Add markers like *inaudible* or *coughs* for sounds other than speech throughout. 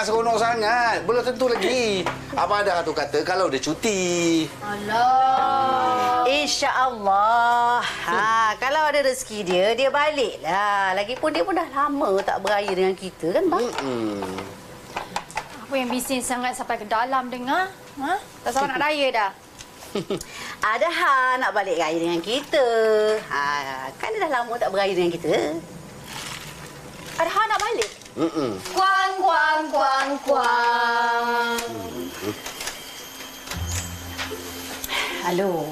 nak seronok sangat. Belum tentu lagi. Abang ada satu kata kalau dia cuti. Alah. InsyaAllah. Ha, kalau ada rezeki dia, dia baliklah. Lagipun dia pun dah lama tak beraya dengan kita kan, Bang? Hmm. Apa yang bising sangat sampai ke dalam dengar? Ha? Tak sabar nak raya dah. *laughs* Ada ha nak balik raya dengan kita. Ha, kan dia dah lama tak beraya dengan kita. Ada hal nak balik? Mm-mm. Kuang, kuang, kuang, kuang. Halo.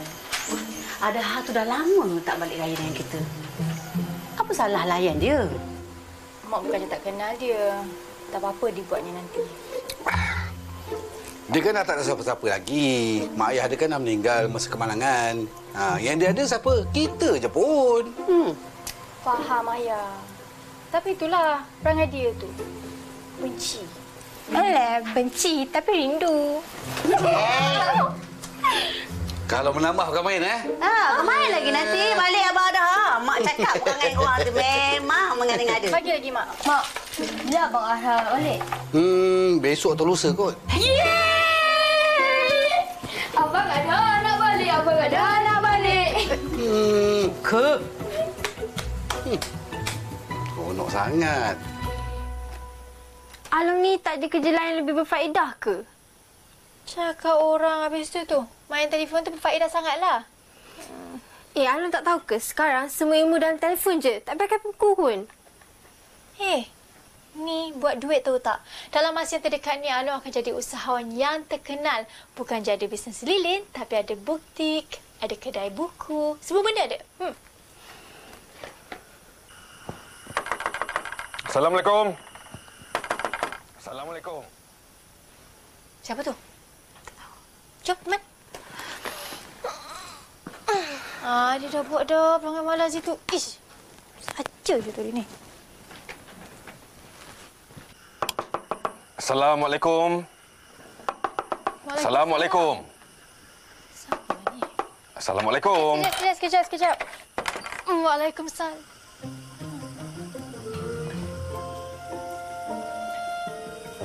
Ada ha tu dah lama tak balik raya dengan kita. Apa salah layan dia? Mak bukannya tak kenal dia. Tak apa-apa dia buatnya nanti. Dia kan dah tak ada siapa-siapa lagi. Mak ayah dia kan dah meninggal masa kemalangan. Ha, yang dia ada siapa? Kita je pun. Hmm. Faham, Ayah. Tapi itulah perangai dia tu. Benci. Alah, benci tapi rindu. Kalau menambah bukan main eh. Ha, main lagi nanti balik abang ada ha. Mak cakap perangai orang tu memang mengada-ngada. Bagi lagi, Mak. Mak, bila Abang Arha nak balik? Hmm, besok atau lusa kot. Yeay! Abang ada nak balik. Abang ada nak balik. Hmm, Ke? Seronok sangat. Alung ni tak ada kerja lain lebih berfaedah ke? Cakap orang habis tu tu. Main telefon tu berfaedah sangatlah. Eh, Alung tak tahu ke sekarang semua ilmu dalam telefon je. Tak pakai buku pun. Eh, ni buat duit tahu tak? Dalam masa yang terdekat ni, Alung akan jadi usahawan yang terkenal. Bukan jadi bisnes lilin, tapi ada butik, ada kedai buku. Semua benda ada. Hmm. Assalamualaikum. Assalamualaikum. Siapa tu? Tak tahu. Jom, Man. Ah, dia dah buat dah perangai malas itu. Ish. Saja je tadi ni. Assalamualaikum. Assalamualaikum. Siapa ni? Assalamualaikum. Sekejap, sekejap, sekejap. Waalaikumsalam.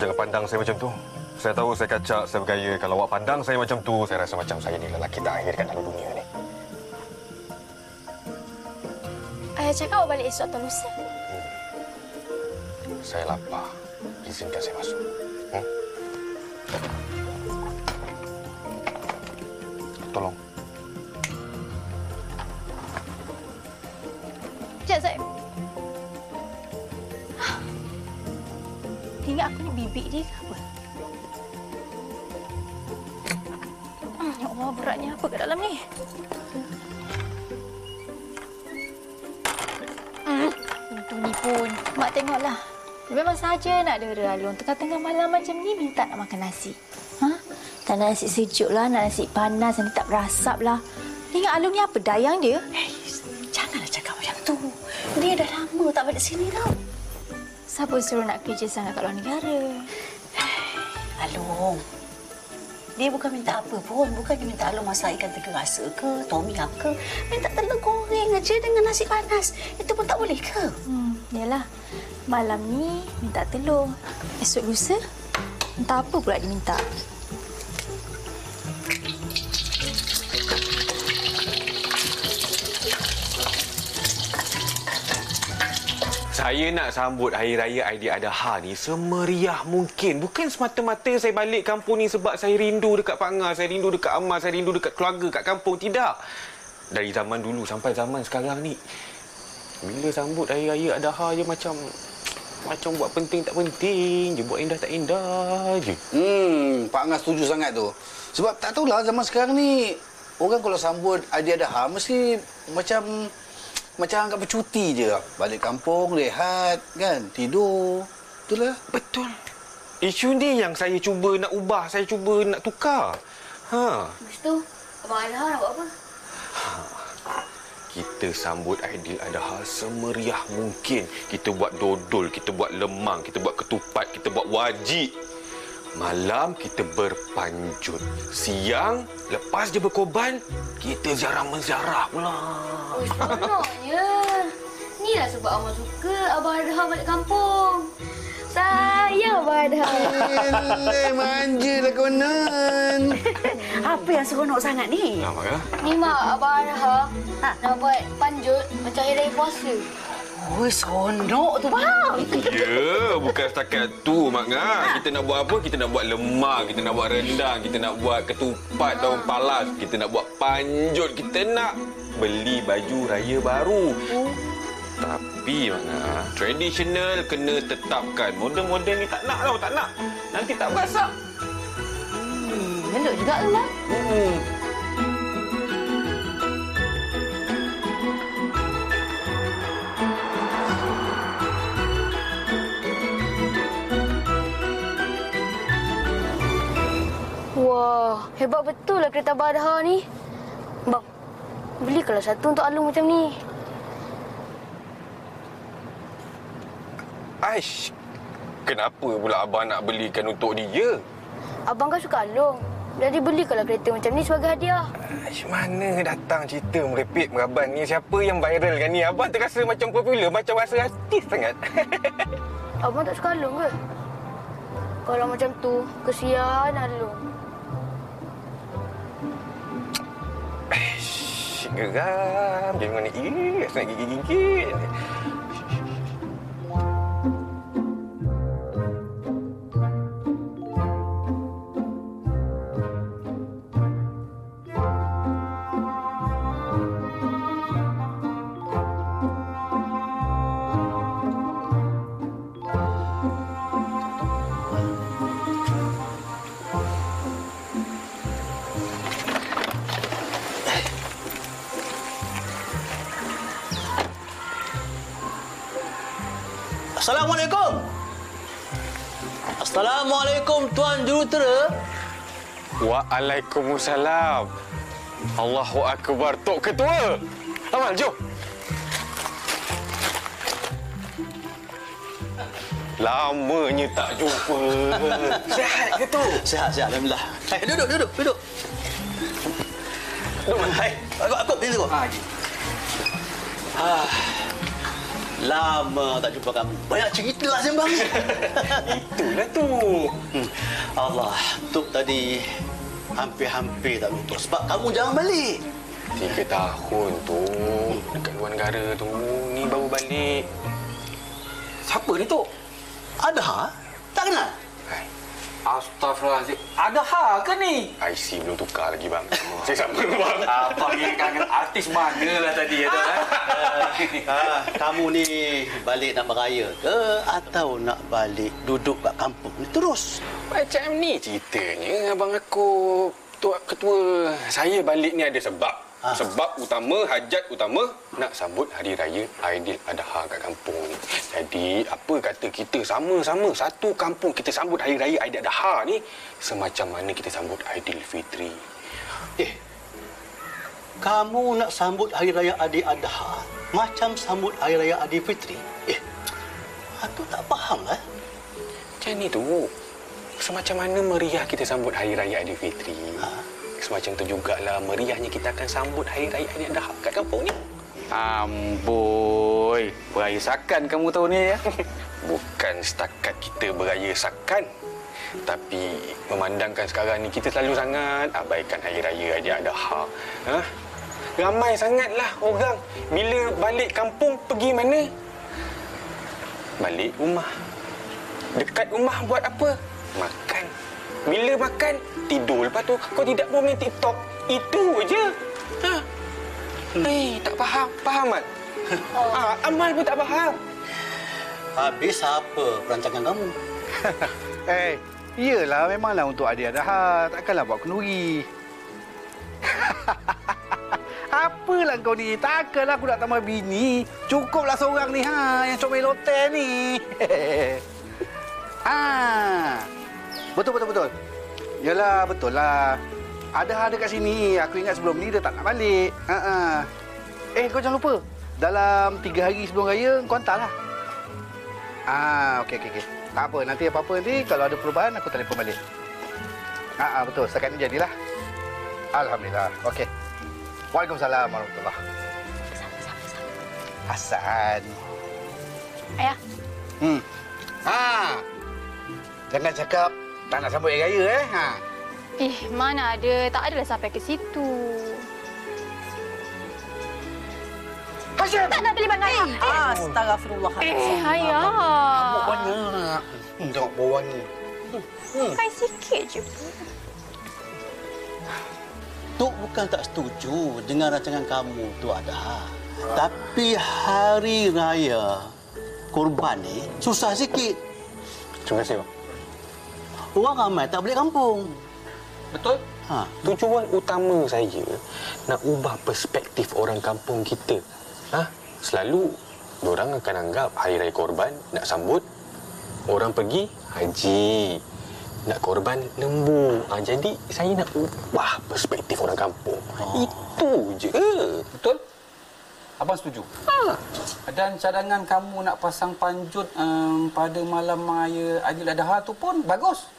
Jangan pandang saya macam tu. Saya tahu saya kacak, saya bergaya. Kalau awak pandang saya macam tu, saya rasa macam saya ni lelaki terakhir dekat dalam dunia ni. Ayah cakap awak balik esok atau lusa. Saya lapar. Izinkan saya masuk. Hmm? Tolong. Sekejap, saya. Bibik dia ke apa? Hmm, Ya Allah, beratnya apa kat dalam ni? Hmm, Itu ni pun. Mak tengoklah. Memang saja nak dera Alun. Tengah-tengah malam macam ni minta nak makan nasi. Ha? Tak nak nasi sejuk lah, nak nasi panas, nanti tak berasap lah. Ingat Alun ni apa? Dayang dia? Hei, janganlah cakap macam tu. Dia dah lama tak balik sini tau. Siapa suruh nak kerja sangat kat luar negara? Alung. Dia bukan minta apa pun. Bukan dia minta Alung masak ikan tiga rasa ke, tom yum ke. Minta telur goreng aja dengan nasi panas. Itu pun tak boleh ke? Hmm, yalah. Malam ni minta telur. Esok lusa, entah apa pula dia minta. Saya nak sambut Hari Raya Aidiladha ni semeriah mungkin. Bukan semata-mata saya balik kampung ni sebab saya rindu dekat Pak saya rindu dekat Amal, saya rindu dekat keluarga kat kampung. Tidak. Dari zaman dulu sampai zaman sekarang ni. Bila sambut Hari Raya Adha je macam... Macam buat penting tak penting je. Buat indah tak indah je. Hmm, Pak Angah setuju sangat tu. Sebab tak tahulah zaman sekarang ni orang kalau sambut Aidiladha mesti macam macam anggap bercuti je. Balik kampung, rehat, kan? Tidur. Betul lah. Betul. Isu ni yang saya cuba nak ubah, saya cuba nak tukar. Ha. Lepas tu, Abang Adha nak buat apa? Kita sambut Aidiladha semeriah mungkin. Kita buat dodol, kita buat lemang, kita buat ketupat, kita buat wajik. Malam kita berpanjut. Siang, lepas je berkorban, kita ziarah menziarah pula. Oh, seronoknya. Inilah sebab Abang suka Abang Adha balik kampung. Sayang Abang Adha. Eh, manja lah konon. *laughs* Apa yang seronok sangat ni? Nampak ya? Ni mak Abang Adha nak buat panjut macam hari raya puasa. Oh, seronok tu, bang. Ya, bukan setakat tu, Mak Ngah. Kita nak buat apa? Kita nak buat lemang, kita nak buat rendang, kita nak buat ketupat daun palas, kita nak buat panjut, kita nak beli baju raya baru. Tapi, Mak Ngah, tradisional kena tetapkan. Modern-modern ni tak nak tau, tak nak. Nanti tak berasak. Elok juga tu, bang. Hmm. Wah, hebat betul lah kereta Abang Adha ni. Bang, belikanlah satu untuk Alung macam ni. Aish, kenapa pula Abang nak belikan untuk dia? Abang kan suka Alung. Jadi belikanlah kereta macam ni sebagai hadiah. Aish, mana datang cerita merepek meraban ni? Siapa yang viral kan ni? Abang terasa macam popular, macam rasa artis sangat. *laughs* Abang tak suka Alung ke? Kalau macam tu, kesian Alung. Geram. Jangan ni. Ih, rasa nak gigit-gigit. Assalamualaikum. Assalamualaikum Tuan Jurutera. Waalaikumsalam. Allahu Akbar. Tok Ketua. Amal, jom. Lamanya tak jumpa. *laughs* Sihat ke tu? Sihat, sihat. Alhamdulillah. Hai, duduk, duduk, duduk. Duduk. Hai, aku, aku, sini aku. Ah, lama tak jumpa kamu. Banyak cerita lah sembang. *laughs* Itulah tu. Hmm. Allah, Tok tadi hampir-hampir tak lupa sebab kamu jangan balik. Tiga tahun tu dekat luar negara tu. Ni baru balik. Siapa ni, Tok? Ada? Tak kenal? Astaghfirullahaladzim. Ada ha ke ni? IC belum tukar lagi bang. Saya sama *laughs* bang. Abang ni kangen artis mana lah tadi ya tuan? eh? *laughs* Ah, kamu ni balik nak beraya ke atau nak balik duduk kat kampung ni terus? Macam ni ceritanya abang aku Tuan Ketua. Saya balik ni ada sebab. Ah. Sebab utama, hajat utama nak sambut Hari Raya Aidiladha kat kampung ni. Jadi, apa kata kita sama-sama satu kampung kita sambut Hari Raya Aidiladha ni semacam mana kita sambut Aidilfitri. Eh, kamu nak sambut Hari Raya Adi Adha macam sambut Hari Raya Adi Fitri? Eh, aku tak faham lah. Macam ni tu. Semacam mana meriah kita sambut Hari Raya Aidilfitri. Ha? Semacam tu jugalah meriahnya kita akan sambut Hari Raya Aidiladha kat kampung ni. Amboi, beraya sakan kamu tahu ni ya. *laughs* Bukan setakat kita beraya sakan. Tapi memandangkan sekarang ni kita selalu sangat abaikan Hari Raya Aidiladha. Ha? Ramai sangatlah orang bila balik kampung pergi mana? balik rumah. Dekat rumah buat apa? Makan. Bila makan, tidur. Lepas tu kau tidak mau main TikTok. Itu je. Ha. Eh, tak faham. Faham, Mat? Ah, *laughs* Amal pun tak faham. Habis apa perancangan kamu? *laughs* Eh, iyalah memanglah untuk adik ada hal. Takkanlah buat kenduri. *laughs* Apalah kau ni? Takkanlah aku nak tambah bini. Cukuplah seorang ni ha yang comel hotel ni. ah. Betul betul betul. Yalah betul lah. Ada hal dekat sini. Aku ingat sebelum ni dia tak nak balik. Ha ah. Eh kau jangan lupa. Dalam tiga hari sebelum raya kau hantarlah. Ah, okey okey okey. Tak apa, nanti apa-apa nanti kalau ada perubahan aku telefon balik. Ah, ah betul. Setakat ni jadilah. Alhamdulillah. Okey. Waalaikumsalam warahmatullahi. Hasan. Ayah, Hmm. Ha. Jangan cakap tak nak sambut hari raya eh. Ha. eh mana ada. Tak adalah sampai ke situ. Hasan. Tak nak terlibat dengan ayah. Astagfirullahaladzim. Eh, ayah. Banyak. Hmm, tengok bau wangi. Makan sikit je pun. Tok bukan tak setuju dengan rancangan kamu tu ada. Tapi hari raya korban ni susah sikit. Terima kasih, Bang. Orang ramai tak balik kampung. Betul? Ha. Tujuan utama saya nak ubah perspektif orang kampung kita. Ha? Selalu orang akan anggap hari raya korban nak sambut orang pergi haji. Nak korban lembu. Ha, jadi saya nak ubah perspektif orang kampung. Oh. Itu je. Betul? Abang setuju. Ha. Dan cadangan kamu nak pasang panjut um, pada malam raya Aidiladha tu pun bagus.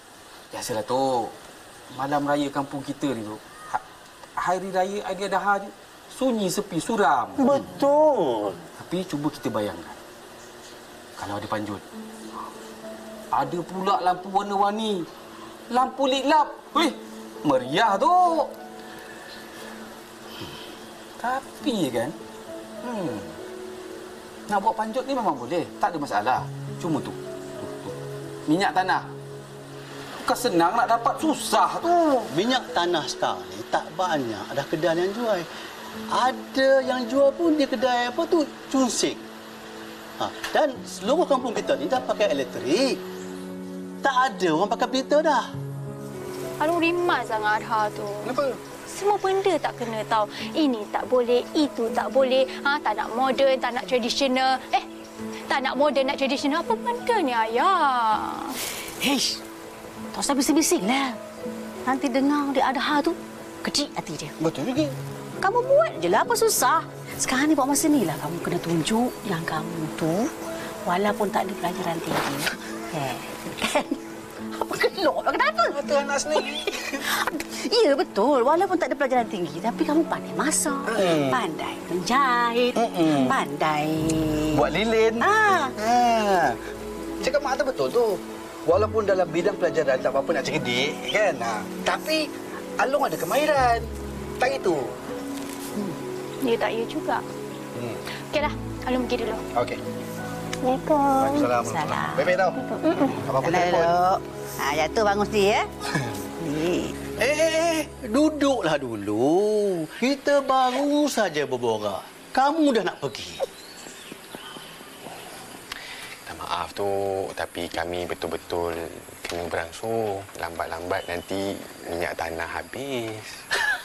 Biasalah tu. Malam raya kampung kita ni tu. ha- Hari raya Aidiladha ni sunyi sepi suram. Betul. Tapi cuba kita bayangkan. Kalau ada panjut. Ada pula lampu warna-warni. Lampu liklap. Weh, meriah tu. Tapi kan, hmm, nak buat panjut ni memang boleh. Tak ada masalah. Cuma tu, tu, tu. minyak tanah. Bukan senang nak dapat, susah tu. Minyak tanah sekarang ni tak banyak ada kedai yang jual. Ada yang jual pun di kedai apa tu cunsik. Ha, dan seluruh kampung kita ni dah pakai elektrik. Tak ada orang pakai pelita dah. Aduh, rimas sangat Adha tu. Kenapa? Semua benda tak kena tahu. Ini tak boleh, itu tak boleh. Ha, tak nak moden, tak nak tradisional. Eh, tak nak moden, nak tradisional. Apa benda ni, ayah? Hei, tak usah bising-bising lah. Nanti dengar dia ada hal tu, kecil hati dia. Betul juga. Kamu buat je lah, apa susah. Sekarang ni buat masa ni lah kamu kena tunjuk yang kamu tu walaupun tak ada pelajaran tinggi. Eh, kan? *laughs* Apa kelok? Kenapa? Mata anak sendiri. *laughs* Ya betul. Walaupun tak ada pelajaran tinggi, tapi kamu pandai masak, Hmm. pandai menjahit, Mm-mm. pandai. Buat lilin. Ah, Ha. Cakap mak tu betul tu. Walaupun dalam bidang pelajaran tak apa-apa nak cerdik, kan? Ha. Tapi Along ada kemahiran. Tak itu. Ya tak ya juga. Hmm. Okeylah, Alun pergi dulu. Okey. Assalamualaikum. Waalaikumsalam. Baik-baik tau. Apa-apa Salah telefon. Ha, jatuh bangun sendiri ya. Ni. *laughs* Eh, eh, eh, duduklah dulu. Kita baru saja berborak. Kamu dah nak pergi. Minta maaf tu, tapi kami betul-betul kena berangsur. Lambat-lambat nanti minyak tanah habis.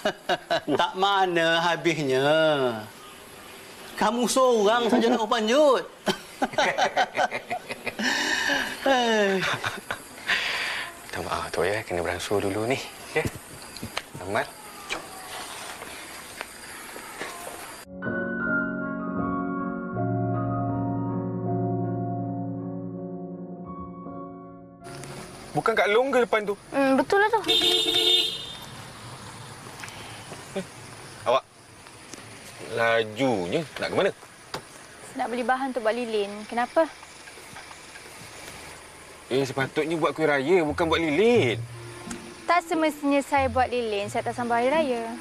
*laughs* tak mana habisnya. Kamu seorang saja nak. Eh, *laughs* Minta maaf tu ya, kena berangsur dulu ni. Ya. Amat. Bukan Kak Long ke depan tu? Hmm, betul lah tu. Awak lajunya nak ke mana? Nak beli bahan untuk buat lilin. Kenapa? Eh, sepatutnya buat kuih raya, bukan buat lilin. Tak semestinya saya buat lilin, saya tak sambal hari raya.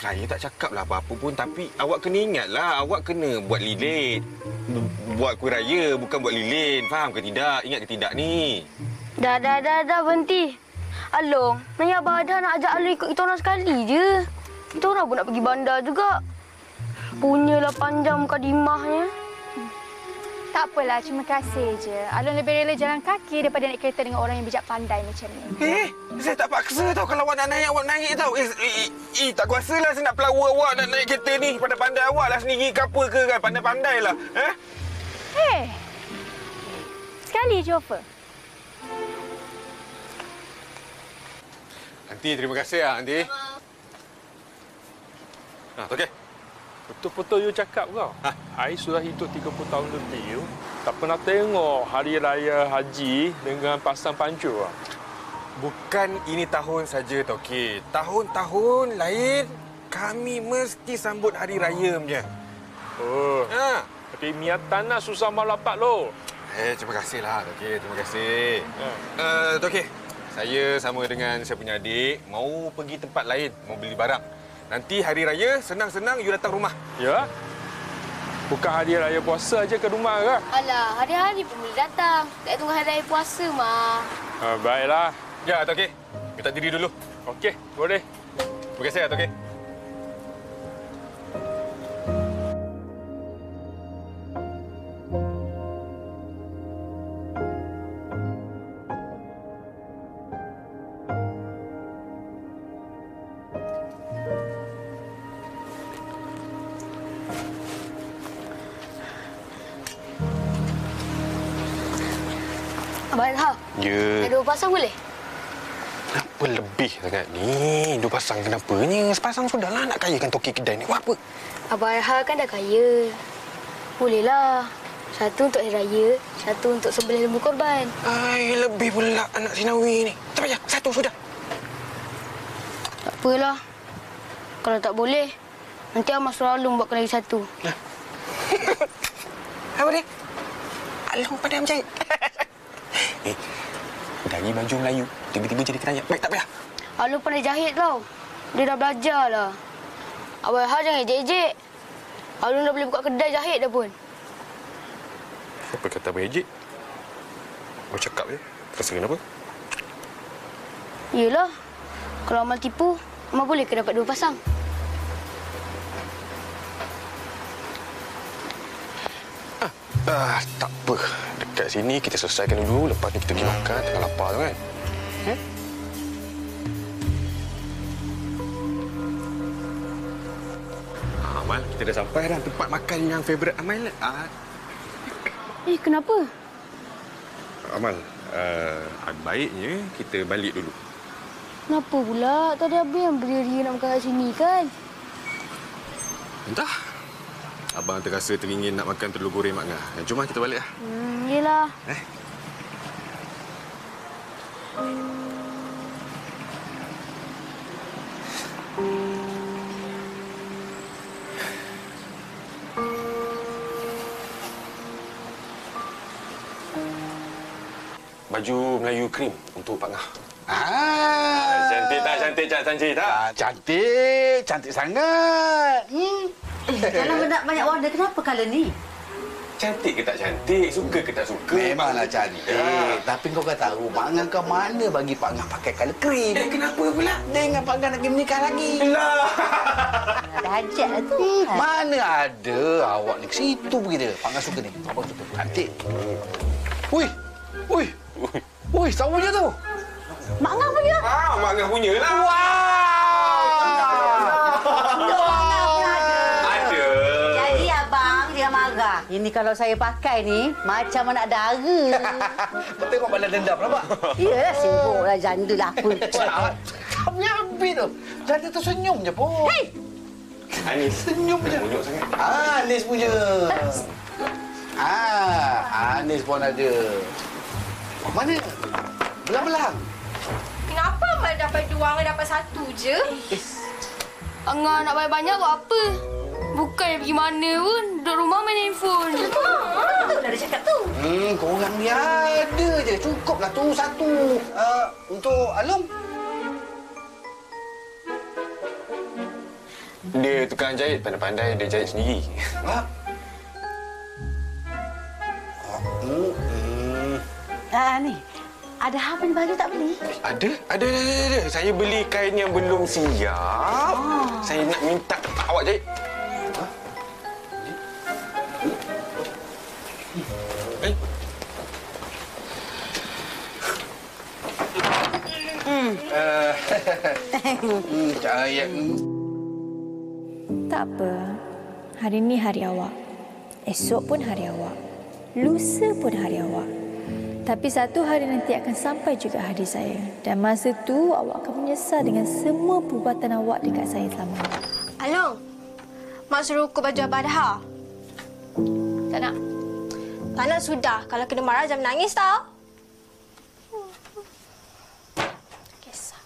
Saya tak cakap lah apa-apa pun tapi awak kena ingat lah awak kena buat lilin. Bu- Buat kuih raya bukan buat lilin. Faham ke tidak? Ingat ke tidak ni? Dah, dah, dah, dah, berhenti. Along, Naya Abah Adah nak ajak Along ikut kita orang sekali je. Kita orang pun nak pergi bandar juga. Punyalah panjang mukadimahnya. Tak apalah, terima kasih je. Alun lebih rela jalan kaki daripada naik kereta dengan orang yang bijak pandai macam ni. Eh, saya tak paksa tau kalau awak nak naik awak naik tau. Eh, eh, eh, eh tak kuasa lah saya nak pelawa awak nak naik kereta ni. Pandai-pandai awak lah sendiri ke apa ke kan. Pandai-pandai lah. Eh? Hei, sekali je offer. Nanti terima kasih lah nanti. Ha, okey. Betul-betul you cakap kau. Ha. I sudah hidup 30 tahun lebih you. Tak pernah tengok hari raya haji dengan pasang pancur. lah. Bukan ini tahun saja Toki. Tahun-tahun lain kami mesti sambut hari raya punya. Oh, Ha. tapi niat tanah susah malapat lo. Eh, terima kasih lah Toki. Terima kasih. Ha. Uh, Toki, saya sama dengan saya punya adik mau pergi tempat lain, mau beli barang. Nanti hari raya senang-senang you datang rumah. Ya? Bukan hari raya puasa aja ke rumah ke? Alah, hari-hari pun boleh datang. Tak tunggu hari raya puasa, mah. Ha, baiklah. Ya, Toki. You tak diri dulu. Okey, boleh. Terima kasih lah, pasang boleh? Kenapa lebih sangat ni? Dua pasang kenapanya? Sepasang sudahlah nak kayakan toki kedai ni. Buat apa? Abah Adha kan dah kaya. Bolehlah. Satu untuk hari raya, satu untuk sembelih lembu korban. Ai, lebih pula anak Sinawi ni. Tak payah, satu sudah. Tak apalah. Kalau tak boleh, nanti Amas suruh Alung buatkan lagi satu. *laughs* Apa dia? Along pandai menjahit. *laughs* eh, dari baju Melayu, tiba-tiba jadi kerajaan. Baik, tak payah. Alung pandai jahit tau. Dia dah belajar lah. Abah Adha jangan ejek-ejek. Alung dah boleh buka kedai jahit dah pun. Apa kata Abang Ejik? Kau cakap je. Rasa kenapa? Yelah. Kalau Amal tipu, Amal boleh ke dapat dua pasang? Ah, tak apa. Dekat sini kita selesaikan dulu. Lepas ni kita pergi makan. Tengah lapar tu kan. Eh? Ah, Amal, kita dah sampai dah tempat makan yang favourite Amal. Ah, Eh, kenapa? Amal, uh, baiknya kita balik dulu. Kenapa pula? Tadi Abang yang berdiri nak makan kat sini kan? Entah. Abang terasa teringin nak makan telur goreng Mak Ngah. Jom lah kita balik lah. Hmm, yelah. Eh? Baju Melayu krim untuk Pak Ngah. Ah, Cantik tak? Cantik tak? Cantik tak? Ah, cantik, cantik sangat. Hmm. Eh, kalau *laughs* nak banyak warna, kenapa color ni? Cantik ke tak cantik? Suka ke tak suka? Memanglah Pak? cantik. Ya. Tapi kau kan tahu, Mak Ngah kau mana bagi Pak Ngah pakai colour krim. Eh, kenapa pula? Dia dengan Pak Ngah nak pergi menikah lagi. Lah. Ada hajat lah tu. Ha. Mana ada awak ni ke situ pergi dia. Pak Ngah suka ni. Apa suka? Cantik. Ui. Ui. Ui, sabunya tu. Mak Ngah punya. Ah, Mak Ngah punya lah. Ada. Jadi abang dia marah. Ini kalau saya pakai ni, macam anak dara. *laughs* Kau tengok balas dendam nampak? Iyalah, sibuklah janda lah apa. *laughs* Kami habis tu. Jadi tu senyum je pun. Hey. Anis. Senyum je. Munyuk sangat. Ah, Anis punya. *laughs* Ah, Anis pun ada. Mana? Belang-belang. Amal dapat dua, Amal dapat satu je? Angah nak banyak-banyak buat apa? Bukan pergi mana pun. Duduk rumah main handphone. Betul dah dia cakap tu. Hmm, korang ni ada je. Cukuplah tu satu. Uh, untuk Alung. Dia tukang jahit, pandai-pandai dia jahit sendiri. Ha? Hmm. Ah, ni. Ada ni baju tak beli? Ada, ada, ada, ada, ada. Saya beli kain yang belum siap. Saya nak minta awak jahit. Eh, Hmm, *laughs* cahaya. Hmm. Tak apa. Hari ni hari awak. Esok pun hari awak. Lusa pun hari awak. Tapi satu hari nanti akan sampai juga hari saya. Dan masa tu awak akan menyesal dengan semua perbuatan awak dekat saya selama ini. Along, Mak suruh ukur baju Abah Daha. Tak nak. Tak nak sudah. Kalau kena marah jangan menangis tau. Kisah.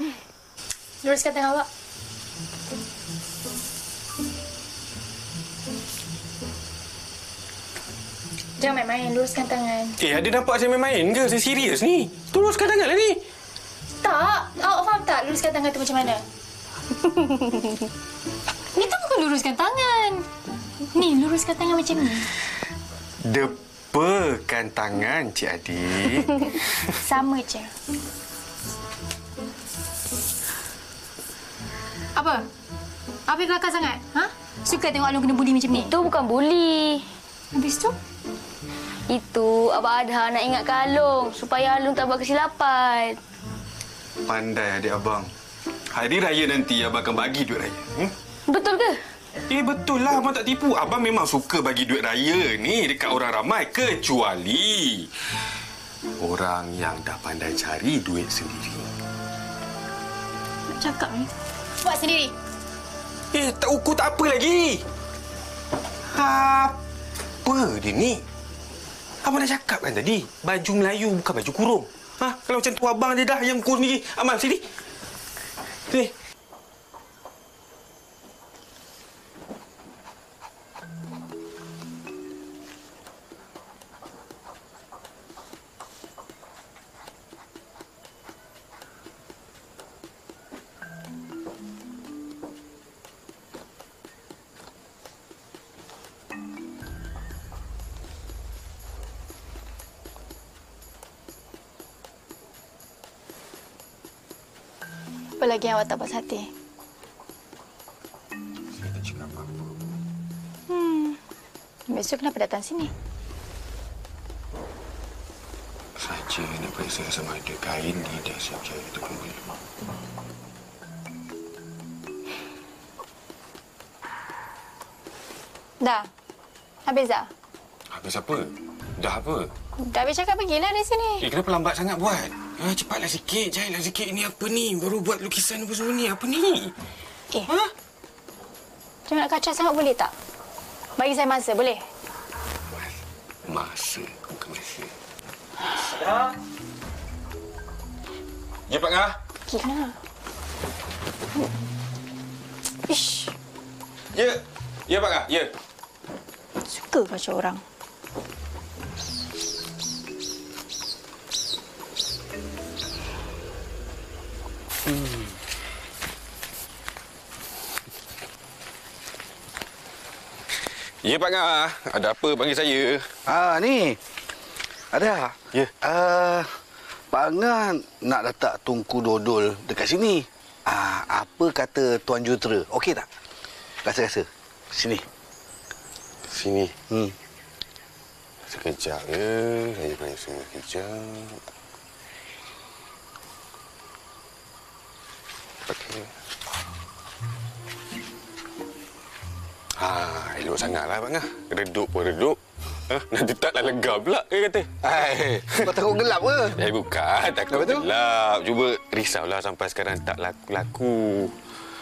Hmm. Luruskan tangan awak. Jangan main-main, luruskan tangan. eh ada nampak saya main-main ke? Saya serius ni. Teruskan tanganlah ni. Tak, awak faham tak luruskan tangan tu macam mana? *laughs* Ni tu bukan luruskan tangan. Ni, luruskan tangan macam ni. Depakan tangan, Cik Adik. *laughs* Sama je. Apa? Apa yang kelakar sangat? Ha? Suka tengok Alung kena buli macam ni? Itu bukan buli. Habis tu? Itu Abah Adha nak ingatkan Alung supaya Alung tak buat kesilapan. Pandai adik abang. Hari raya nanti abang akan bagi duit raya. Hmm? Betul ke? Eh betul lah abang tak tipu. Abang memang suka bagi duit raya ni dekat orang ramai kecuali orang yang dah pandai cari duit sendiri. Nak cakap ni. Buat sendiri. Eh tak ukur tak apa lagi. Apa dia ni? Abang dah cakap kan tadi, baju Melayu bukan baju kurung. Ha, kalau macam tu abang dia dah yang kurung sendiri. Amal sini. Sini. Lagi yang awak tak puas hati? Saya tak cakap apa-apa. Hmm. Besok kenapa datang sini? Saja nak periksa sama ada kain lidah saja itu pun boleh. Dah. Habis dah? Habis apa? Dah apa? Dah habis cakap pergilah dari sini. Eh, kenapa lambat sangat buat? Ha, cepatlah sikit, jahitlah sikit. Ini apa ni? Baru buat lukisan apa semua ni? Apa ni? Eh, Ha? jangan nak kacau sangat boleh tak? Bagi saya masa, boleh? Masa, bukan masa. Ya, Pak Ngah. Gila. Ish, Ya. Ya, Pak Ngah. Ya. suka kacau orang. Ya, Pak Ngah. Ada apa panggil saya? Ah ni. Ada. Ya. Ah Pak Angan nak letak tungku dodol dekat sini. Ah apa kata Tuan Jutera? Okey tak? Rasa-rasa. Sini. Sini. Hmm. Sekejap ya. Saya panggil semua kejap. Okey. Ha, elok sangatlah Pak Ngah. Redup pun redup. Ha, nanti taklah lega pula, dia kata. Hai, kau takut gelap ke? Eh, bukan. Takut Apa tu? gelap. Cuba risaulah sampai sekarang tak laku-laku.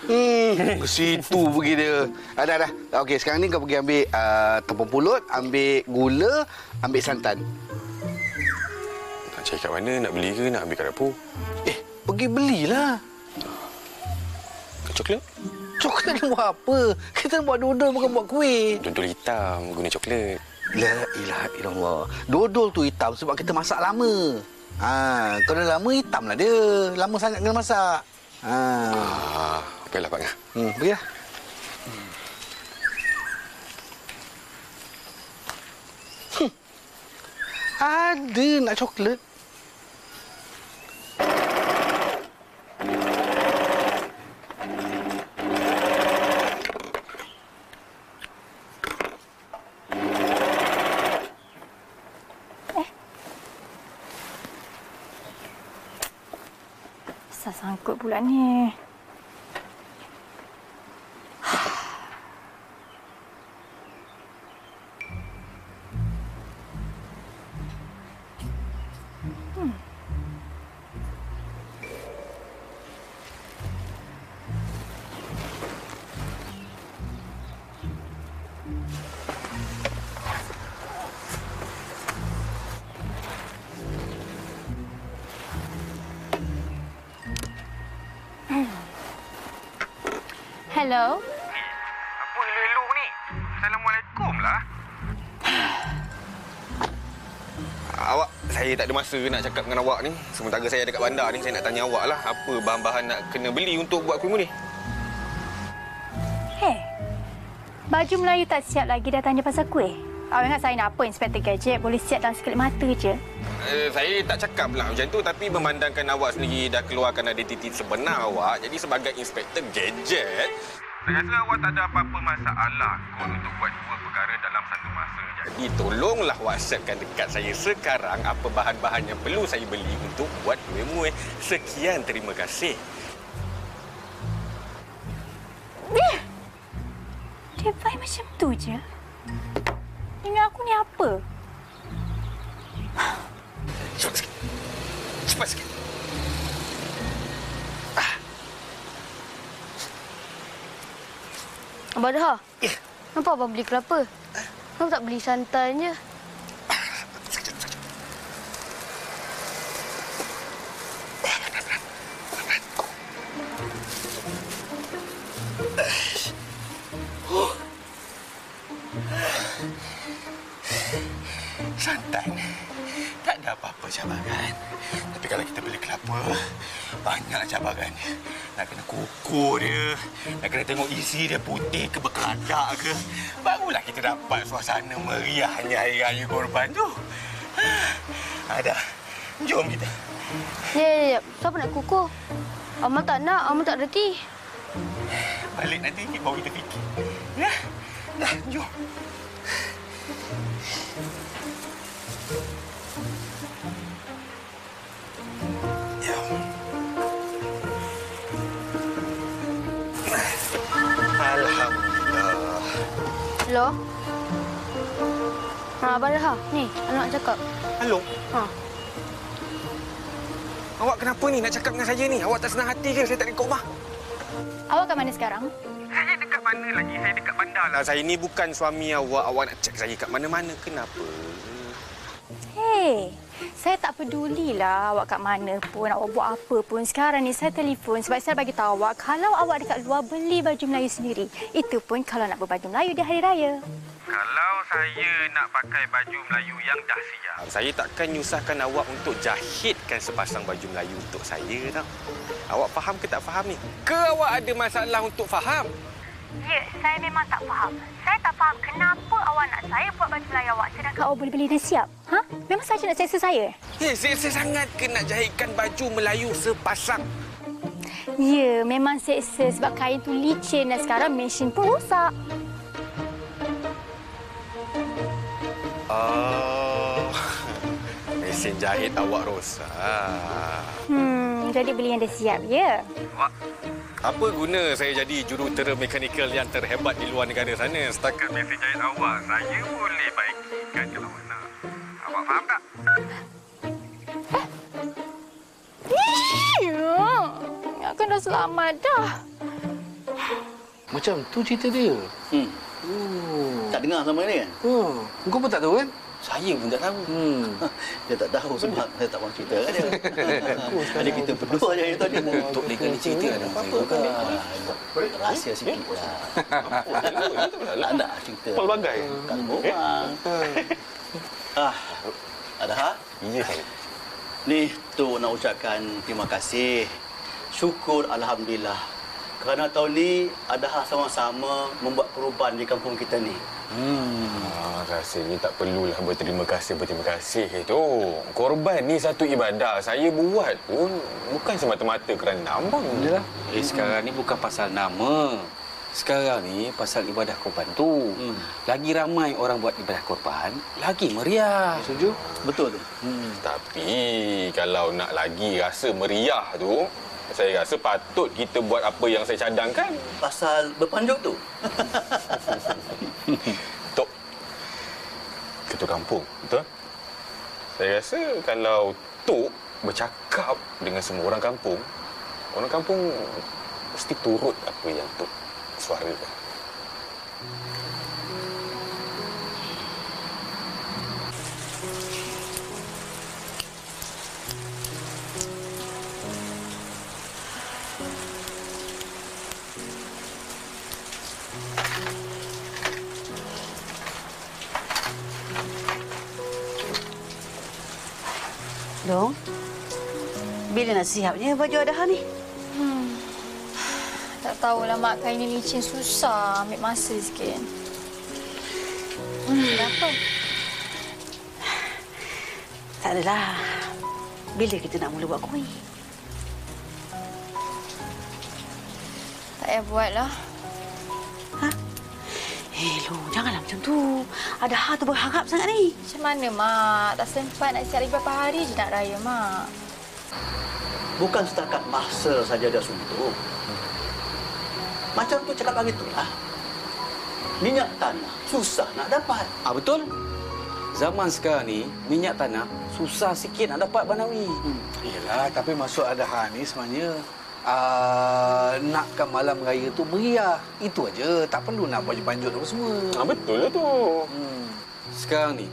Hmm, ke situ pergi dia. Ada dah. Okey, sekarang ni kau pergi ambil uh, tepung pulut, ambil gula, ambil santan. Nak cari kat mana? Nak beli ke? Nak ambil kat dapur? Eh, pergi belilah. Coklat? Coklat nak buat apa? Kita nak buat dodol bukan buat kuih. Dodol hitam guna coklat. La ilaha illallah. Dodol tu hitam sebab kita masak lama. Ha, kalau lama hitam lah dia. Lama sangat kena masak. Ha. Ah, baiklah Pak Ngah. Hmm, pergilah. Hmm. Ada nak coklat. Pula ni. Hello? Apa elok-elok ni? Assalamualaikum lah. Awak, saya tak ada masa nak cakap dengan awak ni. Sementara saya ada kat bandar ni, saya nak tanya awak lah. Apa bahan-bahan nak kena beli untuk buat kuih ni? Hei, baju Melayu tak siap lagi dah tanya pasal kuih. Awak ingat saya nak apa inspektor gadget? Boleh siap dalam sekelip mata je. Uh, saya tak cakap pula macam tu tapi memandangkan awak sendiri dah keluarkan identiti sebenar awak. Jadi sebagai inspektor gadget saya rasa awak tak ada apa-apa masalah kot untuk buat dua perkara dalam satu masa. Jadi tolonglah whatsappkan dekat saya sekarang apa bahan-bahan yang perlu saya beli untuk buat kuih-muih sekian terima kasih. Dia! Baik macam tu je. Dengan aku ni apa? Cepat sikit cepat sikit Abang Daha. Ya. Kenapa abang beli kelapa? Kenapa tak beli santan je? Kelapa banyak cabarannya nak kena kukur dia nak kena tengok isi dia putih ke berkeladak ke barulah kita dapat suasana meriahnya hari raya korban tu ada jom kita Ya, ya, ya. Siapa nak kukuh? Amal tak nak. Amal tak reti. balik nanti baru kita fikir ya dah jom Hello? Ha, Abang Daha. Ni, anak nak cakap. Halo, Ha. awak kenapa ni nak cakap dengan saya ni? Awak tak senang hati ke? Saya tak ada rumah. Awak kat mana sekarang? Saya dekat mana lagi? Saya dekat bandar lah. Saya ni bukan suami awak. Awak nak cek saya kat mana-mana. Kenapa? Hei, saya tak pedulilah awak kat mana pun, awak buat apa pun. Sekarang ni saya telefon sebab saya bagi tahu awak kalau awak dekat luar beli baju Melayu sendiri. Itu pun kalau nak berbaju Melayu di hari raya. Kalau saya nak pakai baju Melayu yang dah siap. Saya takkan nyusahkan awak untuk jahitkan sepasang baju Melayu untuk saya tau. Awak faham ke tak faham ni? Ke awak ada masalah untuk faham? Ya, saya memang tak faham. Saya tak faham kenapa awak nak saya buat baju Melayu awak sedangkan awak boleh beli dah siap. Ha? Memang saja nak seksa saya? Eh, saya, saya sangat ke nak jahitkan baju Melayu sepasang. Ya, memang seksa sebab kain tu licin dan sekarang mesin pun rosak. Oh, mesin jahit awak rosak. Hmm, jadi beli yang dah siap, ya? Apa guna saya jadi jurutera mekanikal yang terhebat di luar negara sana? Setakat mesin jahit awak, saya boleh baikikan kalau nak. Awak faham tak? Ya, aku dah selamat dah. Macam tu cerita dia. Hmm. Oh. Tak dengar sama ni kan? Oh. Kau pun tak tahu kan? Saya pun tak tahu. Hmm. *laughs* Dia tak tahu sebab saya tak mahu cerita *laughs* kan dia. Ada kita berdua je dia. Untuk dia kena cerita ada apa-apa kan? Rahsia sikit lah. *laughs* Tak nak cerita. Pelbagai. Tak orang. Ah, ada ha? Ya, saya. Ni tu nak ucapkan terima kasih syukur Alhamdulillah. Kerana tahun ni Adaha sama-sama membuat perubahan di kampung kita ni. Ah, rasanya tak perlulah berterima kasih berterima kasih itu. Korban ni satu ibadah. Saya buat pun bukan semata-mata kerana abang. Yalah. Eh sekarang ni bukan pasal nama. Sekarang ni pasal ibadah korban tu. Hmm. Lagi ramai orang buat ibadah korban, lagi meriah. Setuju? Betul tu. Hmm. Tapi kalau nak lagi rasa meriah tu, saya rasa patut kita buat apa yang saya cadangkan. Pasal berpanjuk tu. *laughs* Ketua kampung, betul? Saya rasa kalau Tok bercakap dengan semua orang kampung, orang kampung mesti turut apa yang Tok suarakan. Dong, bila nak siapnya baju Adaha ni? Tak tahulah mak kain ni licin susah. Ambil masa sikit. Hmm, kenapa? Tak adalah. Bila kita nak mula buat kuih? Tak payah buat lah. Eh, Long, janganlah macam tu. Adaha tu berharap sangat ni. Macam mana mak? Tak sempat nak siap lagi berapa hari je nak raya mak. Bukan setakat masa saja dia suntuk. Macam tu cakap lagi tu lah. Minyak tanah susah nak dapat. Ah betul. Zaman sekarang ni minyak tanah susah sikit nak dapat Banawi. Hmm. Yelah, tapi masuk Adaha ni sebenarnya uh, nakkan malam raya tu meriah. Itu aja. Tak perlu nak baju panjut apa semua. Ah, betul lah tu. Hmm. Sekarang ni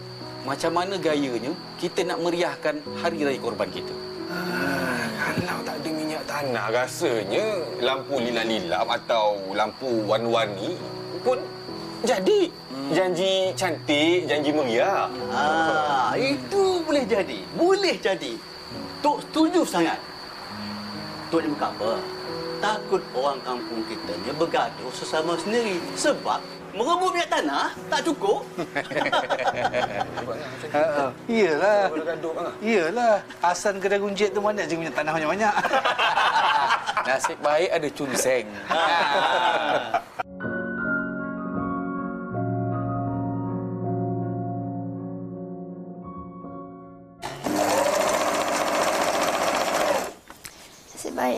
macam mana gayanya kita nak meriahkan hari raya korban kita? Ah, kalau tak ada minyak tanah, rasanya lampu lilap-lilap atau lampu warna-warni pun jadi. Janji cantik, janji meriah. Ah, itu boleh jadi. Boleh jadi. Tok setuju sangat. Tok ni bukan apa. Takut orang kampung kita ni bergaduh sesama sendiri. Sebab merebut minyak tanah tak cukup. *laughs* Ha, iyalah. Iyalah. Hasan kedai gunjit tu mana je minyak tanah banyak-banyak. *laughs* Nasib baik ada cunseng. *laughs*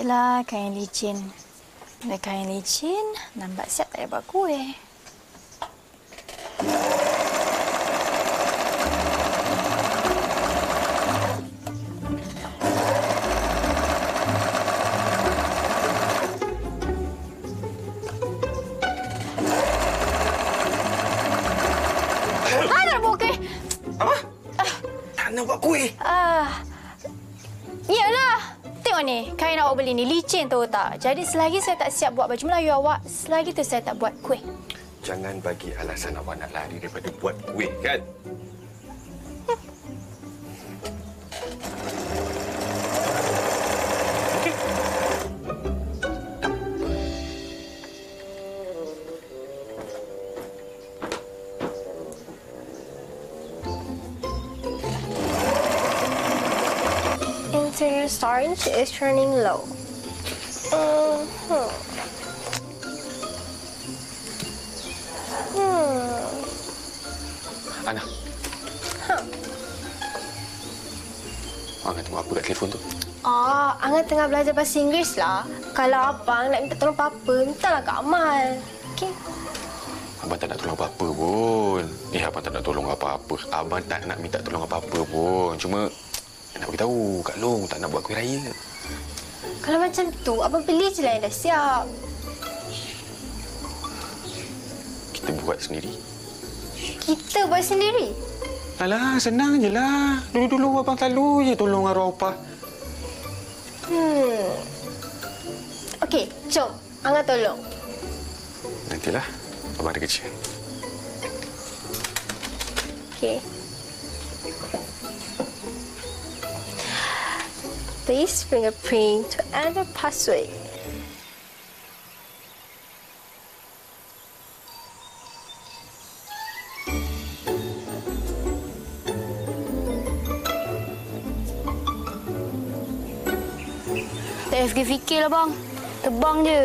Baiklah kain licin. Ada kain licin, nampak siap tak payah buat kuih. Licin tahu tak? Jadi selagi saya tak siap buat baju Melayu awak, selagi tu saya tak buat kuih. Jangan bagi alasan awak nak lari daripada buat kuih, kan? Interior storage is turning low. Angah tengok apa kat telefon tu? Oh, Angah tengah belajar bahasa Inggeris lah. Kalau abang nak minta tolong apa-apa, mintalah Kak Amal. Okey? Abang tak nak tolong apa-apa pun. Eh, abang tak nak tolong apa-apa. Abang tak nak minta tolong apa-apa pun. Cuma nak beritahu Kak Long tak nak buat kuih raya. Kalau macam tu, abang beli je lah yang dah siap. Kita buat sendiri. Kita buat sendiri. Alah, senang je lah. Dulu-dulu abang selalu je tolong arwah opah. Hmm. Okey, jom. Angah tolong. Nantilah. Abang ada kerja. Okey. Please fingerprint to enter password. Tak payah fikir-fikir lah bang. Tebang je.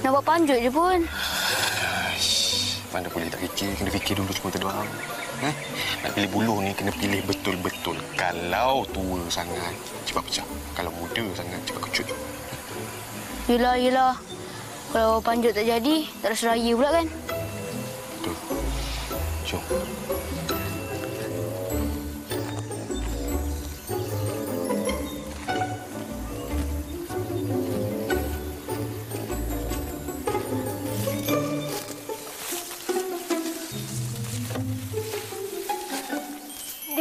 Nak buat panjut je pun. Mana boleh tak fikir, kena fikir dulu cuma terbang. Eh? Nak pilih buluh ni kena pilih betul-betul. Kalau tua sangat, cepat pecah. Kalau muda sangat, cepat kecut. Yelah, yelah. Kalau panjut tak jadi, tak ada seraya pula kan? Betul. Jom.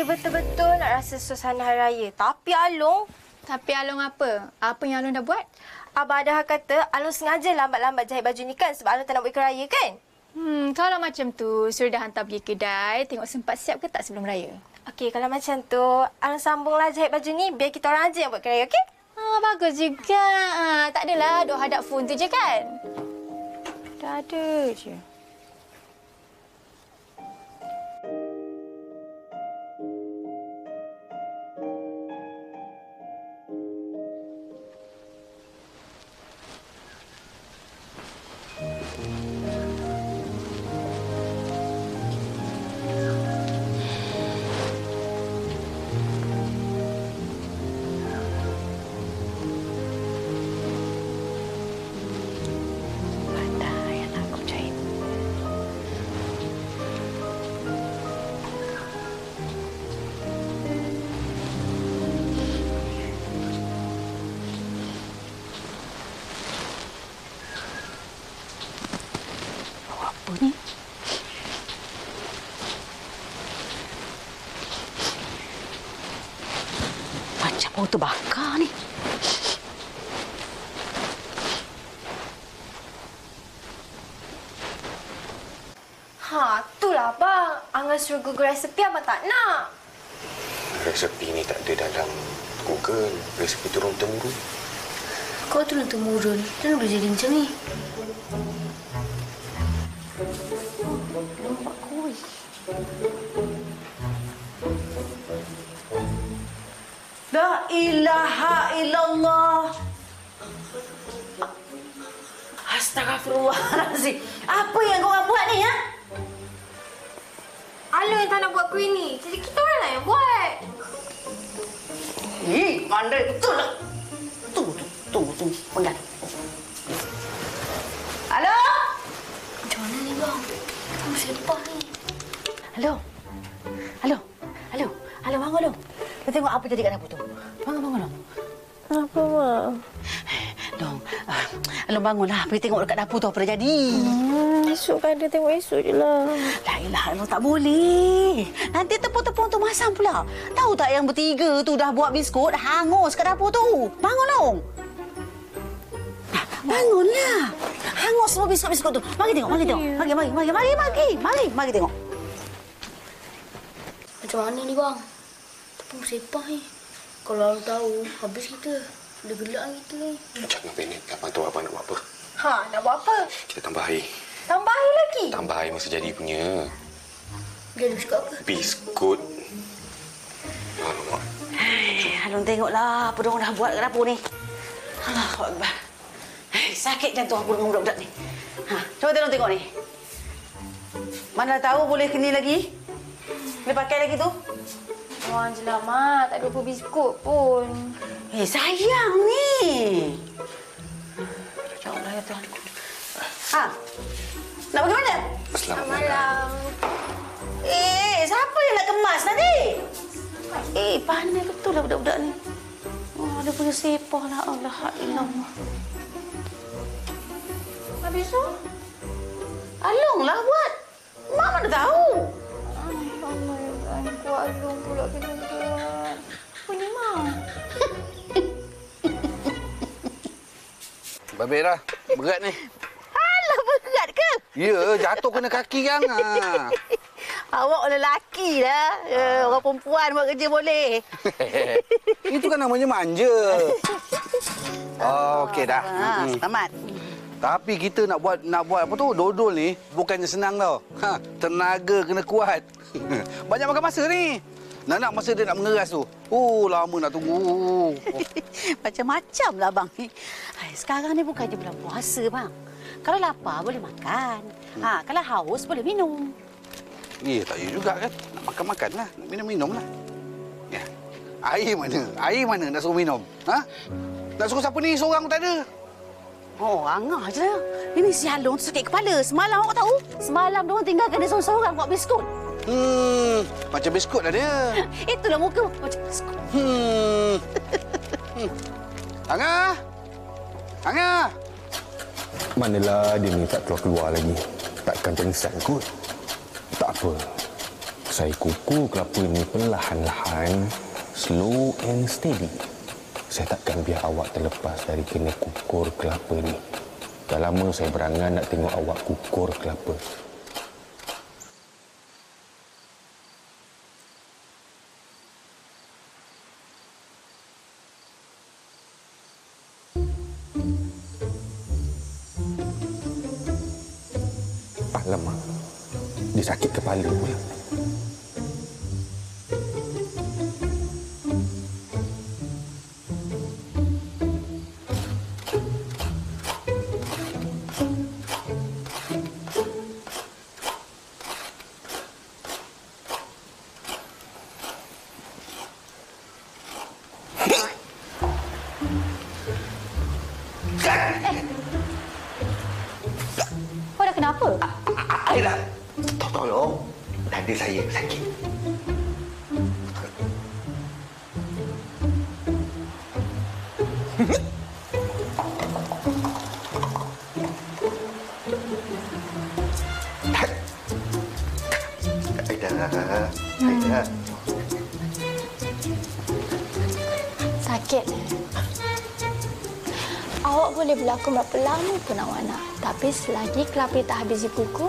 Betul-betul nak rasa suasana hari raya. Tapi Along, Tapi Along apa? Apa yang Along dah buat? Abah Daha kata Along sengaja lambat-lambat jahit baju ni kan sebab Along tak nak buat ikut raya kan? Hmm, kalau macam tu, suruh dah hantar pergi kedai, tengok sempat siap ke tak sebelum raya. Okey, kalau macam tu, Along sambunglah jahit baju ni biar kita orang aja yang buat raya, okey? Ah, bagus juga. Ah, tak adalah duk hadap phone tu je kan? Dah ada je. Bau terbakar ni. Ha, itulah abang. Angah suruh Google resepi abang tak nak. Resepi ni tak ada dalam Google. Resepi turun temurun. Kau turun temurun. Kenapa boleh jadi macam ni? Ilaha illallah. Astagfirullahalazim. Apa yang kau buat ni ya? Along yang tak nak buat kuih ni. Jadi kita orang lah yang buat. Ih, pandai betul lah. Tunggu, tunggu, tunggu, tunggu. Pandai. Halo? Macam mana ni bang? Kita mesti lepas ni. Halo? Halo? Halo? Halo, bangun dong. Kita tengok apa jadi kat dapur tu. Apa, Mak? Dong, uh, bangunlah. Pergi tengok dekat dapur tu apa dah jadi. Hmm, esok kan dia tengok esok je lah. La ilaha illallah tak boleh. Nanti tepung-tepung tu masam pula. Tahu tak yang bertiga tu dah buat biskut hangus kat dapur tu. Bangun. Nah, Bangunlah. Hangus semua biskut-biskut tu. Mari tengok, mari tengok. Mari, mari, mari, mari, mari. Mari, mari tengok. Macam mana ni bang? Tepung sepah ni. Kalau orang tahu, habis kita. Dia gelak kita ni. Jangan panik. Abang tahu abang nak buat apa. Ha, nak buat apa? Kita tambah air. Tambah air lagi. Tambah air masa jadi punya. Dia ada cakap apa? Biskut. Alamak. Eh, Alung tengoklah apa diorang dah buat kat dapur ni. Allahu Akbar. Sakit jantung aku dengan budak-budak ni. Ha, cuba tolong tengok ni. Mana tahu boleh kini lagi? Boleh pakai lagi tu? Wah, je lah, Mak. Tak ada apa biskut pun. Eh, sayang ni. Ya Allah, ya Tuhan. Ha? Nak pergi mana? Selamat malam. Eh, siapa yang nak kemas nanti? Eh, pandai betul lah budak-budak ni. Oh, dia punya sepah lah. Allah, ilallah. Habis tu? Alung lah buat. Mak mana tahu. Kuat Along pula kena buat. Apa ni, Mak? *laughs* Babek dah. Berat ni. Alah, berat ke? Ya, jatuh kena kaki kan. Ha. *laughs* Awak lelaki dah. Uh, orang perempuan buat kerja boleh. *laughs* Itu kan namanya manja. Oh, okey dah. Ha, selamat. Tapi kita nak buat nak buat apa tu? Dodol ni bukannya senang tau. Ha, tenaga kena kuat. *laughs* Banyak makan masa ni. Nak nak masa dia nak mengeras tu. Oh, lama nak tunggu. Oh. *laughs* Macam-macam lah bang ni. Hai, sekarang ni bukan je bulan puasa bang. Kalau lapar boleh makan. Ha, kalau haus boleh minum. Eh, tak ya juga kan. Nak makan-makan lah. Nak minum-minum lah. Ya. Air mana? Air mana nak suruh minum? Ha? Nak suruh siapa ni? Seorang pun tak ada. Oh, angah je. Ini si Halung tu sakit kepala. Semalam awak tahu? Semalam dia orang tinggalkan dia seorang-seorang buat biskut. Hmm, macam biskut lah dia. *laughs* Itulah muka macam biskut. Hmm. hmm. Angah! Angah! Manalah dia ni tak keluar-keluar lagi. Takkan pengsan kot. Tak apa. Saya kuku kelapa ni perlahan-lahan. Slow and steady. Saya takkan biar awak terlepas dari kena kukur kelapa ni. Dah lama saya berangan nak tengok awak kukur kelapa. Nak. Tapi selagi kelapa tak habis di kuku,